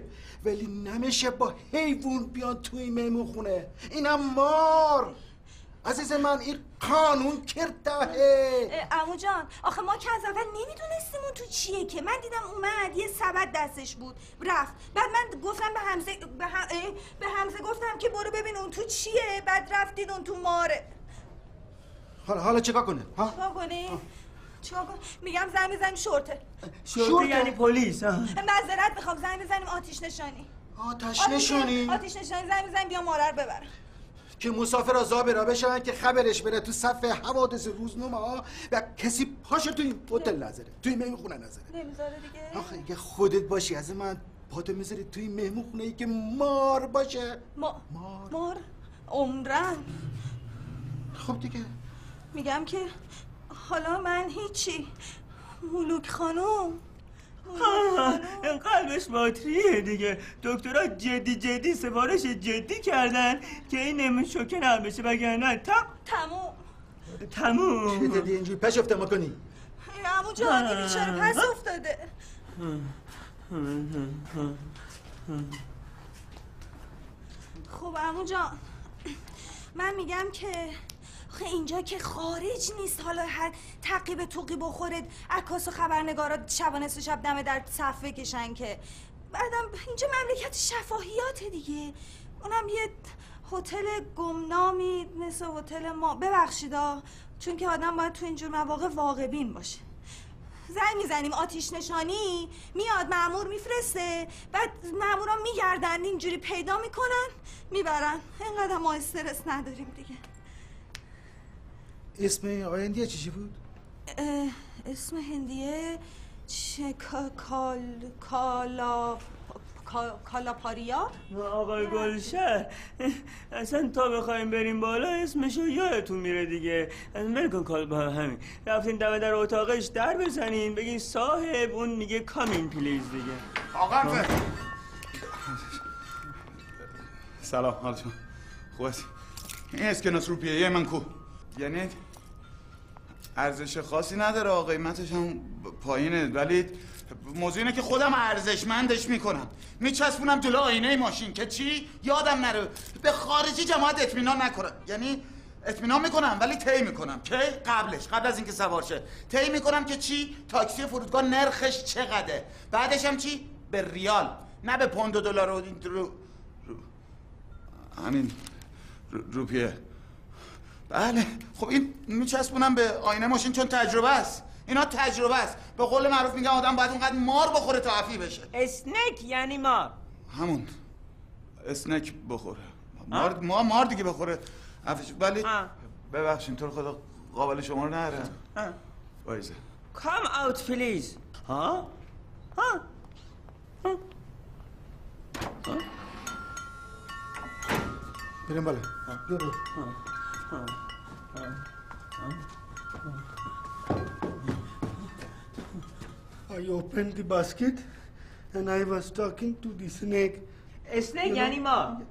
ولی نمیشه با حیوان بیان توی میمون خونه. اینم مار. عزیز من این قانون کرده امو جان آخه ما که از اول نمی‌دونستیم اون تو چیه که. من دیدم اومد یه سبد دستش بود. رفت. بعد من گفتم به حمزه به, هم- به حمزه گفتم که برو ببین اون تو چیه. بعد رفتید اون تو ماره. حالا حالا چیکار کنه ها؟ چیکار کنی؟ چیکار کن؟ میگم زنگ بزنیم شرطه شرطه یعنی پلیس ها. معذرت می‌خوام زنگ بزنیم آتیش نشانی. آتش نشانی؟ آتیش نشانی. زنگ بزنیم بیا ماره رو ببر که مسافر زابرا بشن که خبرش بره تو صفحه حوادث روزنامه ها و کسی پاش تو این هتل نظره توی مهمون خونه نظره. نمی‌ذاره دیگه. آخه اگه خودت باشی از من پاتو می‌ذاری توی مهمون خونه ای که مار باشه. ما مار. مار. عمرن. خب دیگه. میگم که حالا من هیچی. مولوک خانم. این قلبش باتریه دیگه. دکترها جدی جدی سفارش جدی کردن که این نمی شوکه نم بشه وگرنه تا تموم. تموم. چی دیدی اینجوری؟ پش افته کنی. عمو جان این بیچاره پس افتاده. خب عمو جان. من میگم که آخه اینجا که خارج نیست. حالا هر تقیب توقی بخورد عکاس و خبرنگارا شبانه سه شب دمه در صف بکشن که. بعدم اینجا مملکت شفاهیات دیگه. اونم یه هتل گمنامی مثل هتل ما. ببخشیدا چون که آدم باید تو اینجور مواقع واقع بین باشه. زنگ می‌زنیم آتیش نشانی. میاد معمور میفرسته. بعد معمورا میگردن اینجوری پیدا می‌کنن می‌برن. اینقدر ما استرس نداریم دیگه. اسم آینده چی بود؟ اسم هندیه کال کالا کا- کالاپاریا؟ آقای گلشهر اصلا تا بخوایم بریم بالا اسمشو یادتون میره دیگه. از ملکن کال با همین. رفتین دم در اتاقش در بزنین. بگین صاحب اون میگه کامین پلیز دیگه. آقا سلام حال شما خوب هستی؟ این اسکناس روپیه من کو. یعنی؟ ارزش خاصی نداره قیمتش هم پایینه. ولی موضوع اینه که خودم ارزشمندش می‌کنم. میچسبونم جلو آینه ماشین که چی؟ یادم نره. به خارجی جماعت اطمینان نکنم یعنی اطمینان می‌کنم ولی طی می‌کنم. که قبلش قبل از اینکه سوار شه. طی می‌کنم که چی؟ تاکسی فرودگاه نرخش چقدره. بعدش هم چی؟ به ریال. نه به پوند و دلار و رو همین رو- روپیه. بله. خب این میچسبونم به آینه ماشین چون تجربه است. اینا تجربه است. به قول معروف میگن آدم باید اونقدر مار بخوره تا عفی بشه. اسنک یعنی مار. همون. اسنک بخوره. مار ما مار دیگه بخوره. عفیش ولی ببخشین تو خدا قابل شما رو نره وایزه کام اوت پلیز ها؟ ها؟ بریم بالا. بیا برو. I opened the basket and I was talking to the snake. A snake, you animal.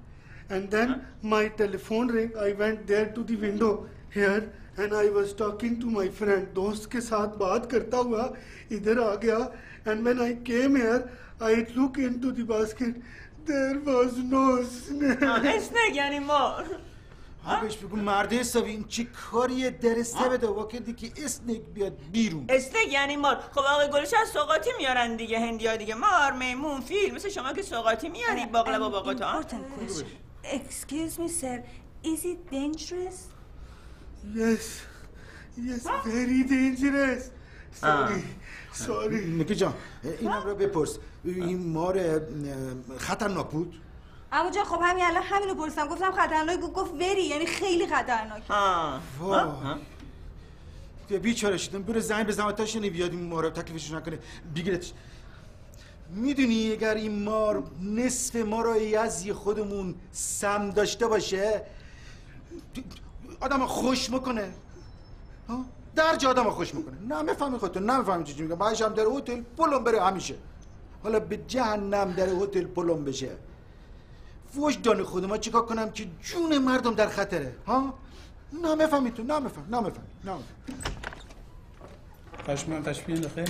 And then huh? my telephone rang. I went there to the window here and I was talking to my friend. Dost ke saath baat karta hua idhar aa gaya. And when I came here, I look into the basket. There was no snake. A snake, yani ma. بهش بگو مرد حسابی این چی کاریه؟ در سه بده وا کردی که اسنک بیاد بیرون. اسنک یعنی مار. خب آقای گلشهر سوقاتی میارن دیگه هندی ها دیگه. مار میمون فیل مثل شما که سوقاتی میاری باقلبا با قطعا Excuse me sir. Is it dangerous? Yes. Yes, very dangerous. Sorry. Sorry. نکی جان اینم رو بپرس. این مار خطرناک بود؟ اما جان خب همین الان همینو پرسیدم. گفتم خطرناک گفت- گفت وری یعنی خیلی خطرناک. واه بیا بیچاره شدم برو زنگ بزن تا شنی بیاد. این مار رو تکلیفش نکنه. بگیرتش می‌دونی اگر این مار نصف ما رو یزی خودمون سم داشته باشه آدم خوش می‌کنه. ها؟ در جا آدم خوش می‌کنه. نه می‌فهمی خودتون نه می‌فهمی چی میگم. بعدش هم در هتل پلم بره همیشه. حالا به جهنم در هتل پلم بشه. وجدان خود ما چیکار کنم که جون مردم در خطره؟ ها؟ نه می‌فهمی تو نه میفهم نه میفهم نه میفهم. Freshman, freshman داخل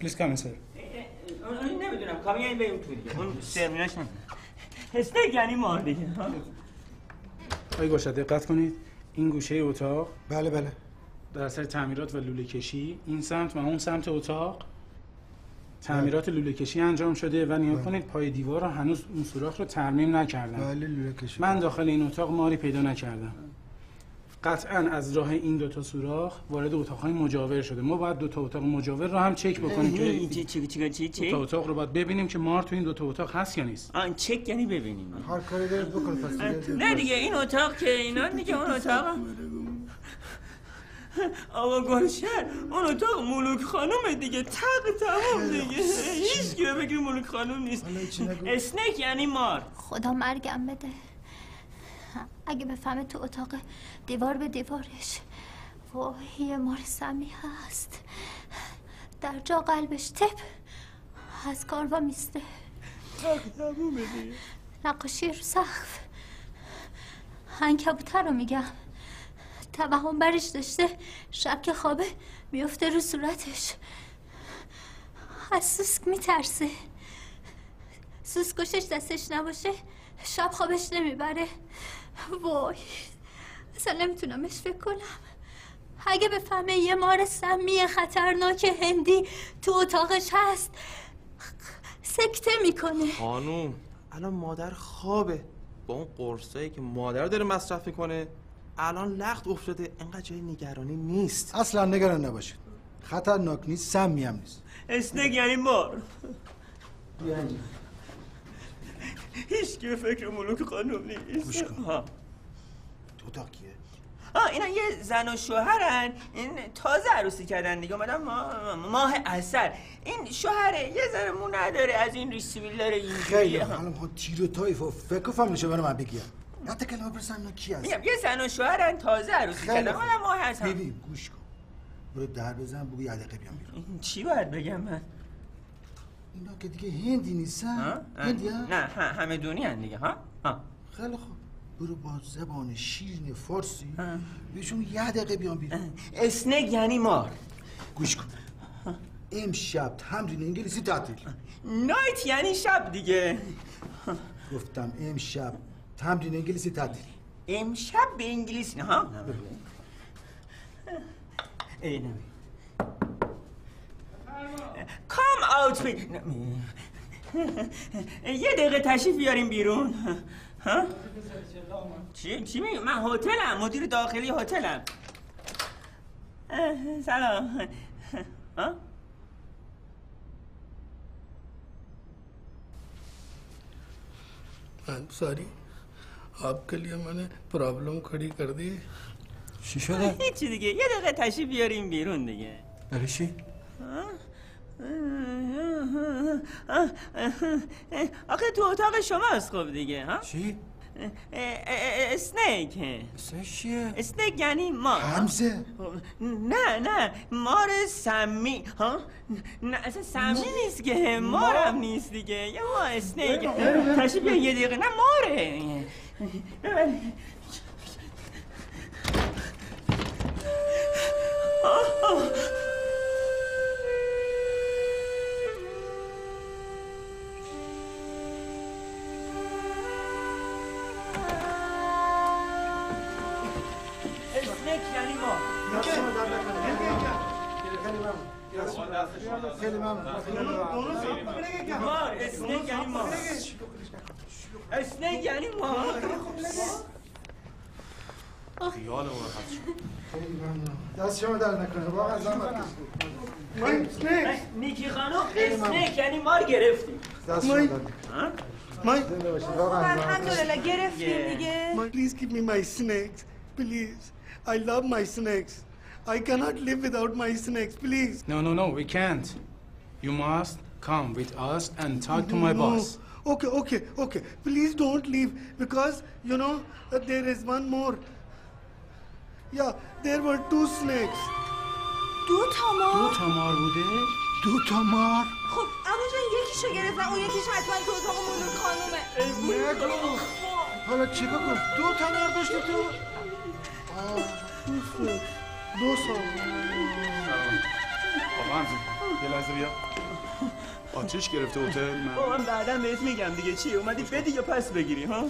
Please come in, sir. اون نمی‌دونم. کامی یعنی بریم تو دیگه. اون سرمیناش نمی‌دونم. یعنی مار دیگه. آقای گوشه دقت کنید. این گوشه اتاق بله بله. در اثر تعمیرات و لوله کشی این سمت و اون سمت اتاق تعمیرات لوله کشی انجام شده و نگاه کنید پای دیوار رو هنوز اون سوراخ رو ترمیم نکردم بله لوله کشی. من داخل این اتاق ماری پیدا نکردم. قطعا از راه این دوتا سوراخ وارد اتاقهای مجاور شده. ما باید دوتا اتاق مجاور رو هم چک بکنیم که چی چی چی چی اتاق رو باید ببینیم که مار تو این دوتا اتاق هست یا نیست. آن چک یعنی ببینیم. هر کاری دارید بکن پس دیگه. نه دیگه این اتاق که اینا دیگه اون اتاق آقا گلشن اون اتاق ملوک خانومه دیگه. تق تمام دیگه. هیچ کی بگه ملوک خانوم نیست. اسنک یعنی مار. خدا مرگم بده. اگه بفهمه تو اتاق دیوار به دیوارش وای یه مار سمی هست. در جا قلبش تپ از کار و میسته. نقاشی رو سقف. هنکبوتر رو میگم. توهم برش داشته شب که خوابه میفته رو صورتش. از سوسک میترسه. سوسکشش دستش نباشه شب خوابش نمی‌بره. وای اصلا نمیتونمش فکر کنم. اگه بفهمه یه مار سمی خطرناک هندی تو اتاقش هست سکته می‌کنه. خانوم الان مادر خوابه. با اون قرصایی که مادر داره مصرف می‌کنه. الان لخت افتاده. انقدر جای نگرانی نیست. اصلا نگران نباشید. خطرناک نیست سمی هم نیست. اسنگ یعنی مار اینجا. هیچ که فکر ملوک خانم نیست. گوش کن. ها. تو اتاق کیه؟ آه اینا یه زن و شوهرن. این تازه عروسی کردن دیگه. اومدن ما... ماه اثر این شوهره. یه ذره مو نداره. از این ریش سیبیل داره خیلی اینجوریه حالا ما تیر و تایف و فکر و فهمشه برای من بگیم نه تا کلمه برسن اینا کی هست؟ میگم یه زن و شوهرن تازه عروسی خیلی کردن. اومدن ماه عسل ببین گوش کن. برو در بزن بگو یه دقیقه بیام بیرون. چی باید بگم من؟ اینا که دیگه هندی؟ نیستن. هندی ها؟ نه همه دونی هن دیگه ها؟ ها. خیلی خوب. برو با زبان شیرین فارسی بهشون یه دقیقه بیام بیرون. snake یعنی مار. گوش کن. امشب تمرین انگلیسی تعطیل. نایت یعنی شب دیگه. گفتم امشب تمرین انگلیسی تعطیل امشب به انگلیسی نه ها ای نه کام آوت یه دقیقه تشریف بیاریم بیرون ها چی چی میگی من هتلم مدیر داخلی هتلم سلام ها sorry आपके लिए मैंने प्रॉब्लम खड़ी कर दी چی شده؟ هیچی دیگه یه دقیقه تشریف بیاریم بیرون دیگه برای چی؟ آخه تو اتاق شماست خب دیگه ها چی؟ اسنیک. اسمش چیه؟ اسنیک یعنی مار. همزه. نه نه مار سمی. ها؟ نه اصلا سمی نیست که مار؟ هم نیست دیگه. یه ما اسنیک. تشریف یه دقیقه. نه ماره. یعنی مار یعنی دست شما در نکنه واقعا زحمت کشید نیکی خانو اسنیک یعنی مار گرفتیم دست شما در نکنه دیگه. Please give me my snakes, please. I love my snakes. I cannot live without my snakes, please. No, no, no, we can't. You must come with us and talk to my No. boss. Okay, okay, okay. Please don't leave because you know uh, there is one more. Yeah, there were two snakes. دو تا ما دو تا مار بوده؟ دو تا مار خب اما جان یکیشو گرفتن اون یکیش حتما تو اتاق ملوک خانومه نگو حالا چیکار کنم دو تا مار داشتی تو Two snakes. دو سال. آقا همزه یه لحظه بیا. آتیش گرفته هتل من بعدا بهت میگم دیگه. چی؟ اومدی بدی یا پس بگیری ها؟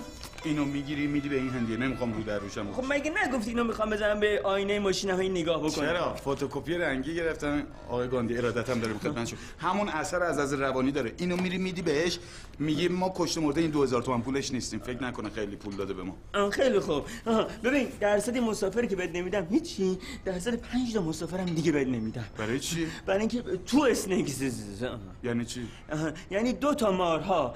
اینو می‌گیری میدی به این هندیه. نمی‌خوام رو در روشم خب مگه نگفتی اینو می‌خوام بزنم به آینه ماشین های نگاه بکنم؟ چرا؟ فتوکپی رنگی گرفتم آقای گاندی ارادتم داره خدمت شو. همون اثر از از روانی داره. اینو میری میدی بهش. میگی ما کشته مرده این 2000 تومن پولش نیستیم. فکر نکنه خیلی پول داده به ما. خیلی خوب. ببین درصد مسافری که بهت نمیدم هیچی. درصد پنج تا مسافرم دیگه بهت نمیدم. برای چی؟ برای اینکه تو اسنیکس یعنی چی؟ یعنی دو تا مارها.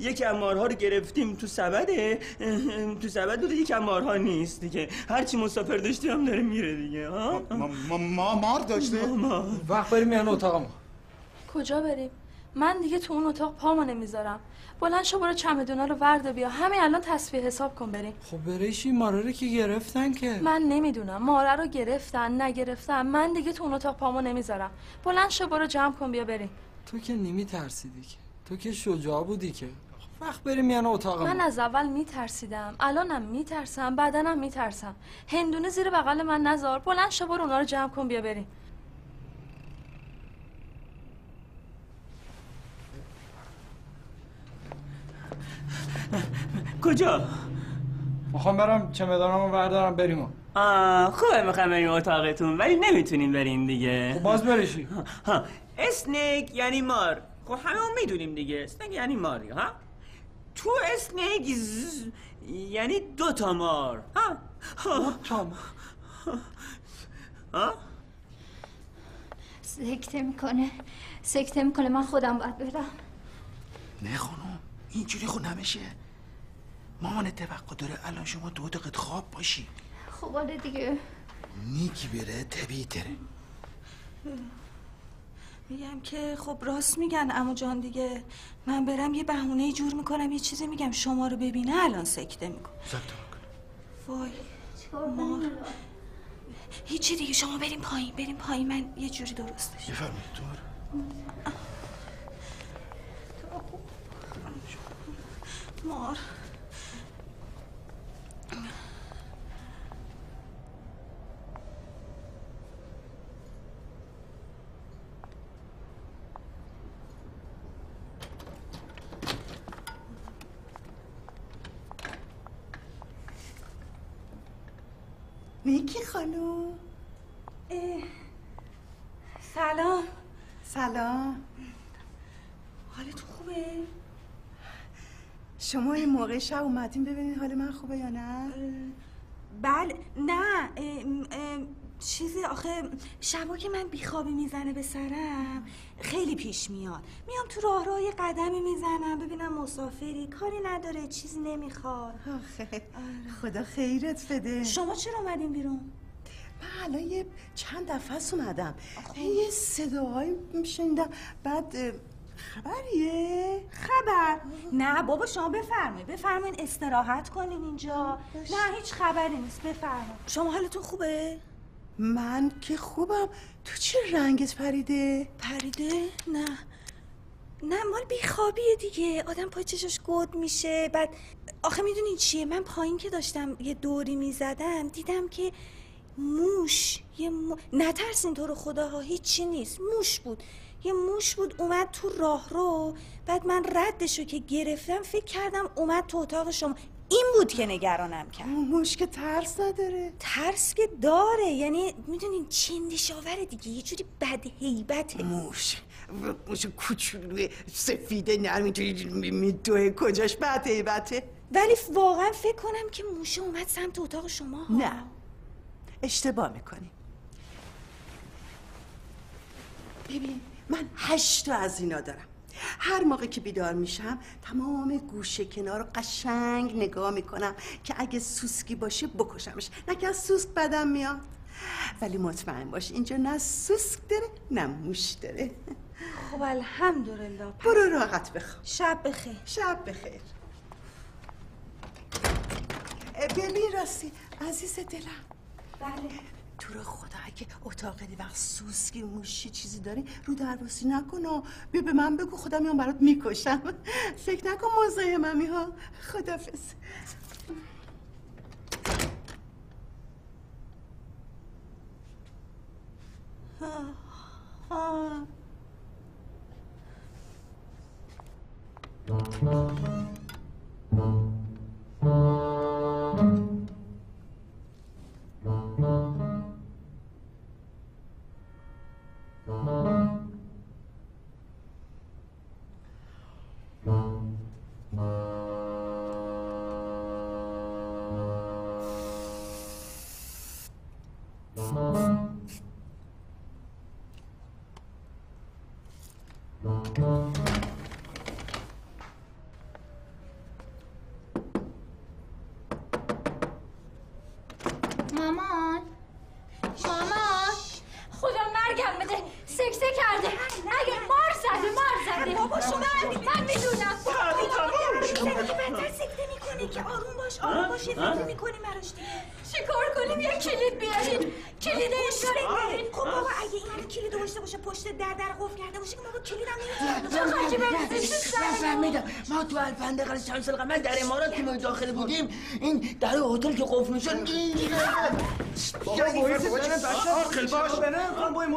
یکی از مارها رو گرفتیم تو سبده. تو سبد بوده از مارها نیست دیگه. هرچی مسافر داشتی هم داره میره دیگه ها؟ ما, ما, ما مار داشته. ما وقت بریم میان اتاق ما. کجا بریم؟ من دیگه تو اون اتاق پامو نمی‌ذارم. بلند شو برو چمدونا رو ورده بیا. همین الان تصفیه حساب کن بریم. خب برش این ماره رو که گرفتن که. من نمی‌دونم. ماره رو گرفتن نگرفتن. من دیگه تو اون اتاق پامو نمی‌ذارم. بلند شو برو جمع کن بیا بریم. تو که نمی ترسیدی که. تو که شجاع بودی که. وقت بریم یعنی اتاق من از اول میترسیدم الانم میترسم بعدنم میترسم. هندونه زیر بغل من نزار بلند شو برو اونا رو جمع کن بیا بریم. کجا؟ می‌خوام برم چمدانمو بردارم بریم آه خوبه می‌خوام بریم اتاقتون ولی نمی‌تونیم بریم دیگه. باز برشی ها اسنیک یعنی مار. خب همه اون می‌دونیم دیگه. اسنیک یعنی مار دیگه، ها؟ تو اسنیک ز... یعنی دو تا مار. ها؟ دو تا ها؟ سکته می‌کنه. سکته می‌کنه. من خودم باید برم. نه خانم اینجوری خود نمیشه. مامان توقع داره الان شما دو دقیقه خواب باشی. خب آره دیگه. نیکی بره طبیعی تره. میگم که خب راست میگن امو جان دیگه. من برم یه بهونه جور می‌کنم یه چیزی میگم. شما رو ببینه الان سکته میکن وای. مار. هیچی دیگه. شما بریم پایین بریم پایین. من یه جوری درستش بفرمایید تو مار. نیکی خانوم سلام سلام حالتون خوبه؟ شما این موقع شب اومدین ببینید حال من خوبه یا نه؟ بله نه چیزی آخه شبا که من بیخوابی می‌زنه به سرم خیلی پیش میاد. میام تو راه راه یه قدمی می‌زنم ببینم مسافری. کاری نداره چیزی نمی‌خواد. آخه خدا خیرت بده. شما چرا اومدین بیرون؟ من الان یه چند دفعه اومدم. یه صداهایی میشنیدم. بعد خبریه؟ خبر؟ نه بابا شما بفرمایید. بفرمایید استراحت کنین اینجا. نه هیچ خبری نیست. بفرمایید. شما حالتون خوبه؟ من که خوبم. تو چه رنگت پریده؟ پریده؟ نه. نه مال بیخوابیه دیگه. آدم پای چشاش گود میشه. بعد آخه می‌دونین چیه؟ من پایین که داشتم یه دوری می‌زدم دیدم که موش یه مو... نترسین تو رو خداها هیچی نیست. موش بود. یه موش بود اومد تو راه رو. بعد من ردشو که گرفتم فکر کردم اومد تو اتاق شما. این بود که نگرانم کرد. موش که ترس نداره. ترس که داره. یعنی می‌دونین چندش آوره دیگه. یه جوری بد هیبته موش موش کوچولوی سفیده نرم اینجوری میدوه. کجاش بد هیبته ولی واقعا فکر کنم که موشه اومد سمت اتاق شما. ها. نه. اشتباه می‌کنی. ببین من هشت تا از اینا دارم. هر موقع که بیدار میشم تمام گوشه کنار رو قشنگ نگاه می‌کنم که اگه سوسکی باشه بکشمش. نه که از سوسک بدم میاد. ولی مطمئن باش اینجا نه سوسک داره نه موش داره. خب الحمدلله. پس برو راحت بخواب. شب بخیر. شب بخیر. ببین راستی عزیز دلم. بله. تو رو خدا اگه اتاق وقت سوسکی موشی چیزی داری رو درواسی نکن و بیا به من بگو خودم میام برات می‌کشم. فکر نکن مزاحممی ها خدافز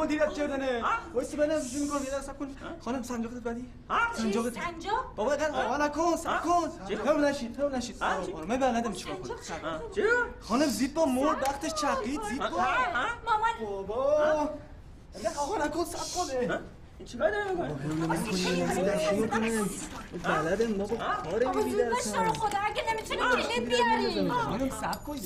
مدیریت کردنه وایسی بنم شروع می‌کنم یه دست کن. خانم سنجاقت بدی؟ سنجاقت سنجاق بابا قد آقا نکن سب کن هم نشید هم نشید من بلدم چیکار کنم. خانم زید با مرد وقتش چقید زید با مامان. بابا. نه آقا نکن سب کنه چیکار داری می‌کنی؟ کار بابا زود باش تو رو خدا اگه نمی‌تونی کلید بیاریم خانم سب کن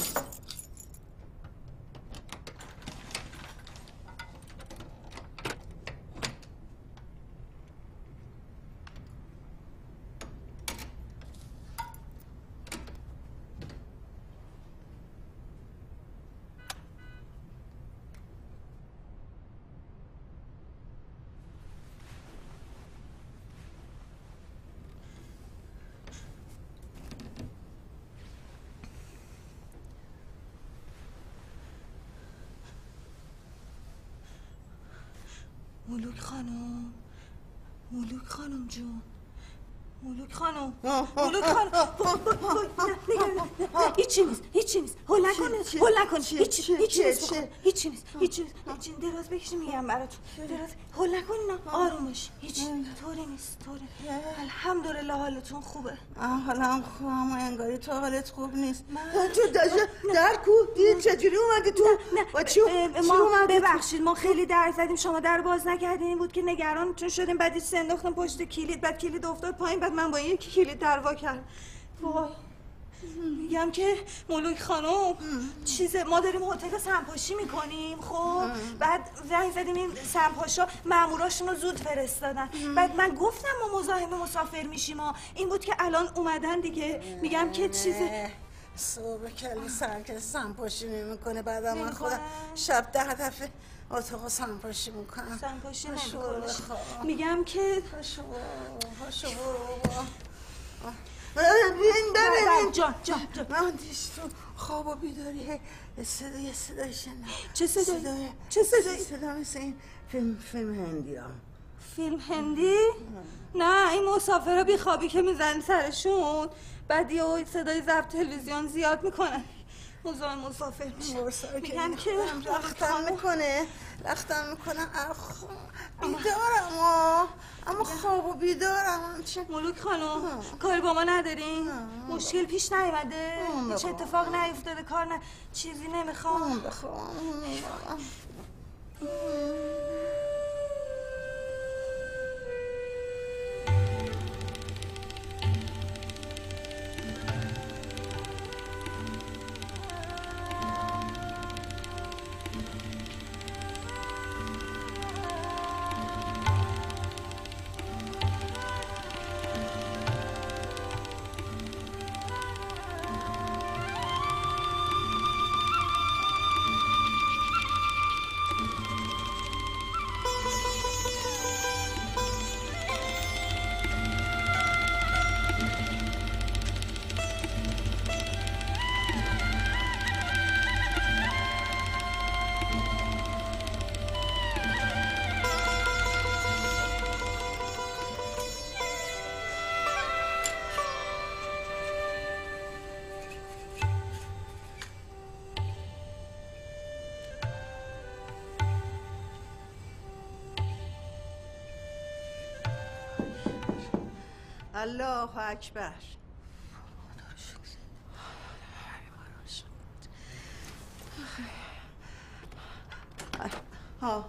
ملوک خانم ملوک خانم جون ملوک خانم ملوک خانم هیچی نیست هیچی نیست هول نکن هول نکن هیچی هیچی نیست. هیچی نیست هیچی نیست هیچی دراز بکشی میگم براتون دراز هول نکن نه آروم باش هیچ طوری نیست طوری الحمدلله حالتون خوبه حالا خوبم اما انگاری تو حالت خوب نیست تو در, در کو دید چجوری اومدی تو با چی ما؟ ببخشید ما خیلی در زدیم شما در باز نکردین این بود که نگران چون شدیم بعد انداختم پشت کلید بعد کلید افتاد پایین بعد من با این کلید در وا کردم وای میگم که ملوک خانم چیز ما داریم هتل سنپاشی می‌کنیم خب؟ بعد زنگ زدیم این سنپاشا ماموراشون رو زود فرستادن. بعد من گفتم ما مزاحم مسافر میشیم ها این بود که الان اومدن دیگه. میگم که چیز صبح کلی سر که سنپاشی می‌کنه بعد من نمی‌کنه. خودم شب ده دفعه اتاق سنپاشی می‌کنم. سنپاشی پاشو نمی‌کنه. میگم که جان جان جان من تو خواب و بیداری صدای صدای شنم چه صدایی؟ چه صدایی؟ صدا مثل این فیلم فیلم هندی هم. فیلم هندی؟ نه این مسافرا بیخوابی که میزن سرشون بعد یه صدای ضبط تلویزیون زیاد می‌کنن مزاحم مسافر میشه. میگم که لختم می‌کنه. لختم می‌کنه. اخ بیدارم آه. اما خواب و بیدارم. همچین ملوک خانم کاری با ما ندارین مشکل پیش نیومده. هیچ اتفاق نیفتاده کار نه چیزی نمی‌خوام. الله اکبر ها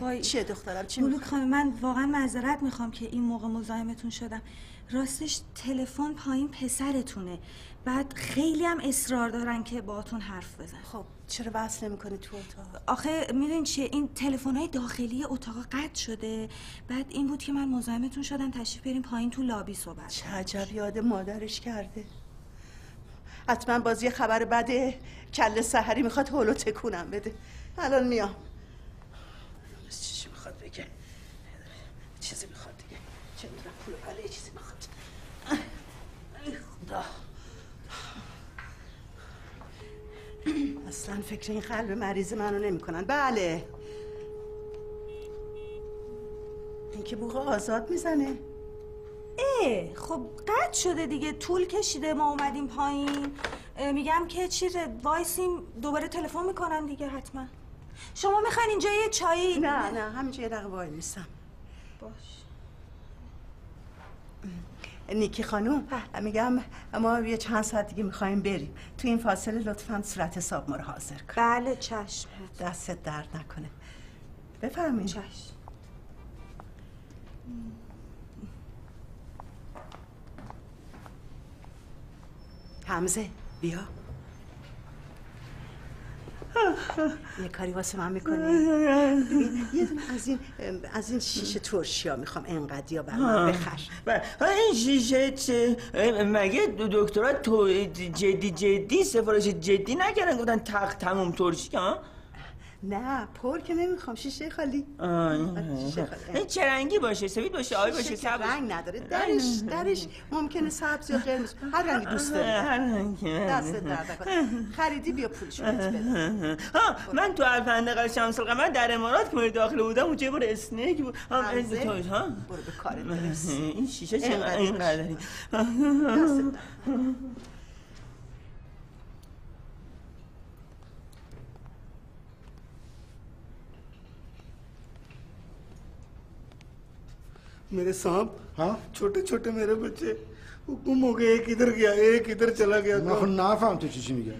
بله. چیه دخترم؟ چی ملوک خانم من واقعا معذرت می‌خوام که این موقع مزاحمتون شدم. راستش تلفن پایین پسرتونه. بعد خیلی هم اصرار دارن که باهاتون حرف بزن. خب چرا وصل نمی‌کنی تو اتاق؟ آخه می‌دونین چیه؟ این تلفن های داخلی اتاق قطع شده. بعد این بود که من مزاحمتون شدم تشریف بریم پایین تو لابی صحبت چه عجب یاد مادرش کرده. حتما باز یه خبر بده کل سحری می‌خواد هولو تکونم بده. الان میام چیزی می‌خواد بگه چیزی می‌خواد دیگه. چه می‌دونم پول بله چیزی می‌خواد. ای خدا. اصلا فکر این قلب مریض منو نمی‌کنن. بله. این که بوغ آزاد می‌زنه. اه خب قطع شده دیگه. طول کشیده ما اومدیم پایین. میگم که چیز وایسیم دوباره تلفن می‌کنن دیگه حتما. شما می‌خواین اینجا یه چایی؟ نه نه همینجا یه دقیقه وای میستم باش. نیکی خانوم میگم ما یه چند ساعت دیگه می‌خوایم بریم. تو این فاصله لطفا صورت حساب ما رو حاضر کن. بله چشم. دستت درد نکنه. بفرمایید. چشم. حمزه بیا. یه کاری واسه من می‌کنی؟ یه دونه از این از این شیشه ترشیا می‌خوام انقدر یا بر من بخر. و این شیشه چه؟ مگه دکترا تو جدی جدی سفارش جدی نکردن؟ گفتن تق تموم ترشی ها نه پر که نمی‌خوام. شیشه خالی. آه، این- شیشه خالی. این چه رنگی باشه؟ سفید باشه آبی باشه سبز رنگ نداره. درش درش ممکنه سبز یا قرمز. هر رنگی دوست داری. هر رنگی. دست درد خریدی بیا پولشو بهت بده من تو الفندق شمس القمر در امارات که داخل بودم اونجا بار اسنیک بود. ها. برو به کارت برس. این شیشه چه اینقدر اینقدری. دست मेरे सांप हाँ छोटे छोटे मेरे बच्चे वो गुम हो गए एक इधर गया एक इधर चला गया من خب نفهم تو چی چی میگه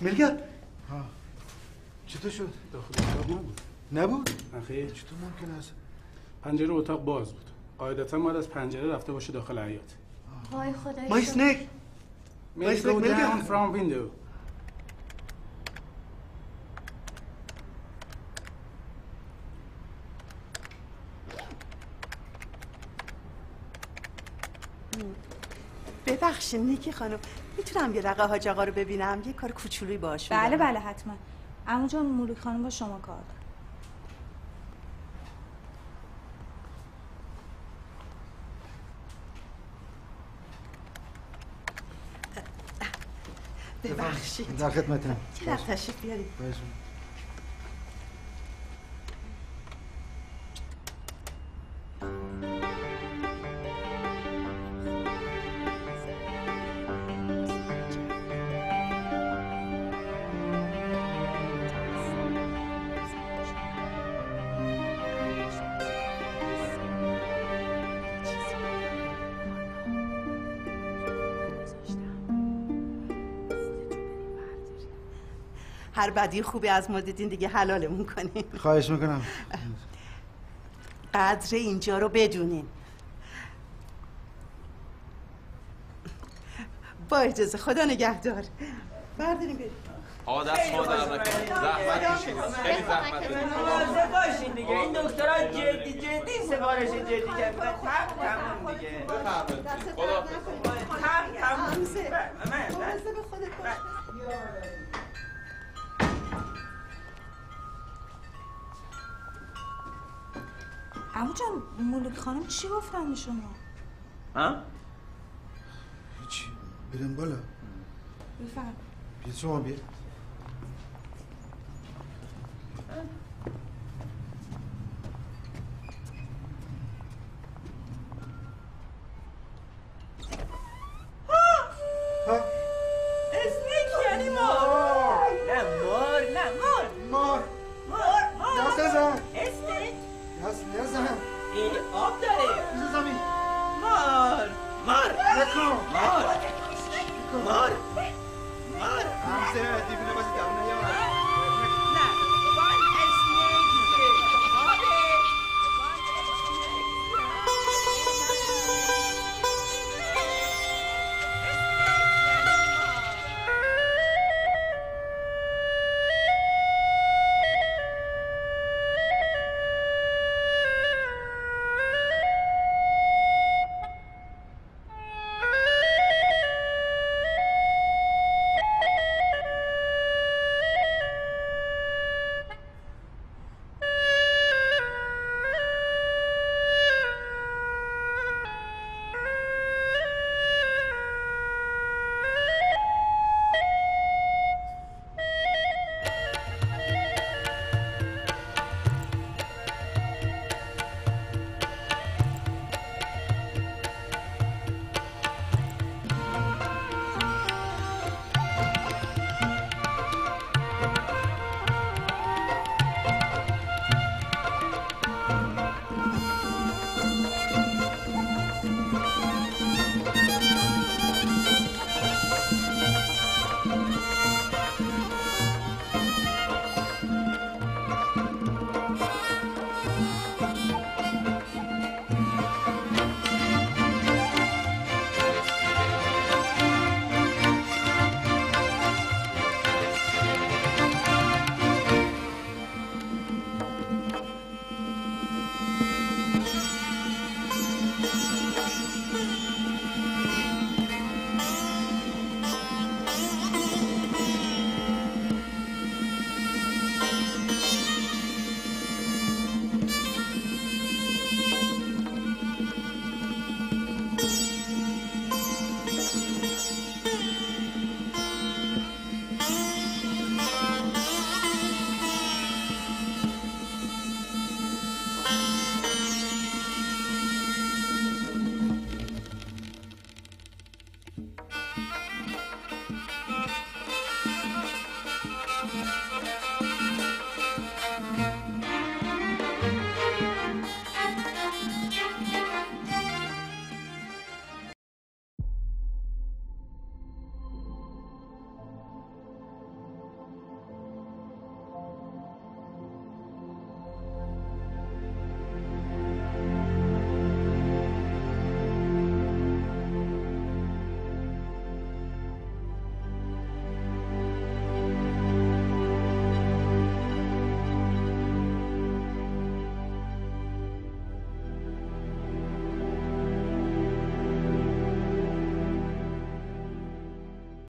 मिल गया ها چطور شد داخل اتاق نبود نبود نخیر چطور ممکن است پنجره اتاق باز بود قاعدتا باید از پنجره رفته باشه داخل حیاط وای خدای My شکر. snake May Nice go down from window. ببخشید نیکی خانم می‌تونم یه رقه حاج آقا رو ببینم؟ یه کار کوچولویی باش بله بله حتما. اما جان مولوک خانم با شما کار داره. ببخشید. در خدمتم چه تشریف بیارید؟ بدی خوبی از ما دیدین دیگه حلالمون کنین خواهش می‌کنم قدر اینجا رو بدونین با اجازه خدا نگهدار برداریم بریم آقا دست ما در نکنید زحمت کشید خیلی زحمت کشید مواظب باشین دیگه این دکترها جدی جدی سفارش جدی کردن تق تموم دیگه بفرمایید خدا تق تموم من مواظب خودت باش. عمو جان مولوک خانم چی گفتن به شما؟ ها؟ هیچی. بریم بالا. بفرم بیا شما بیا.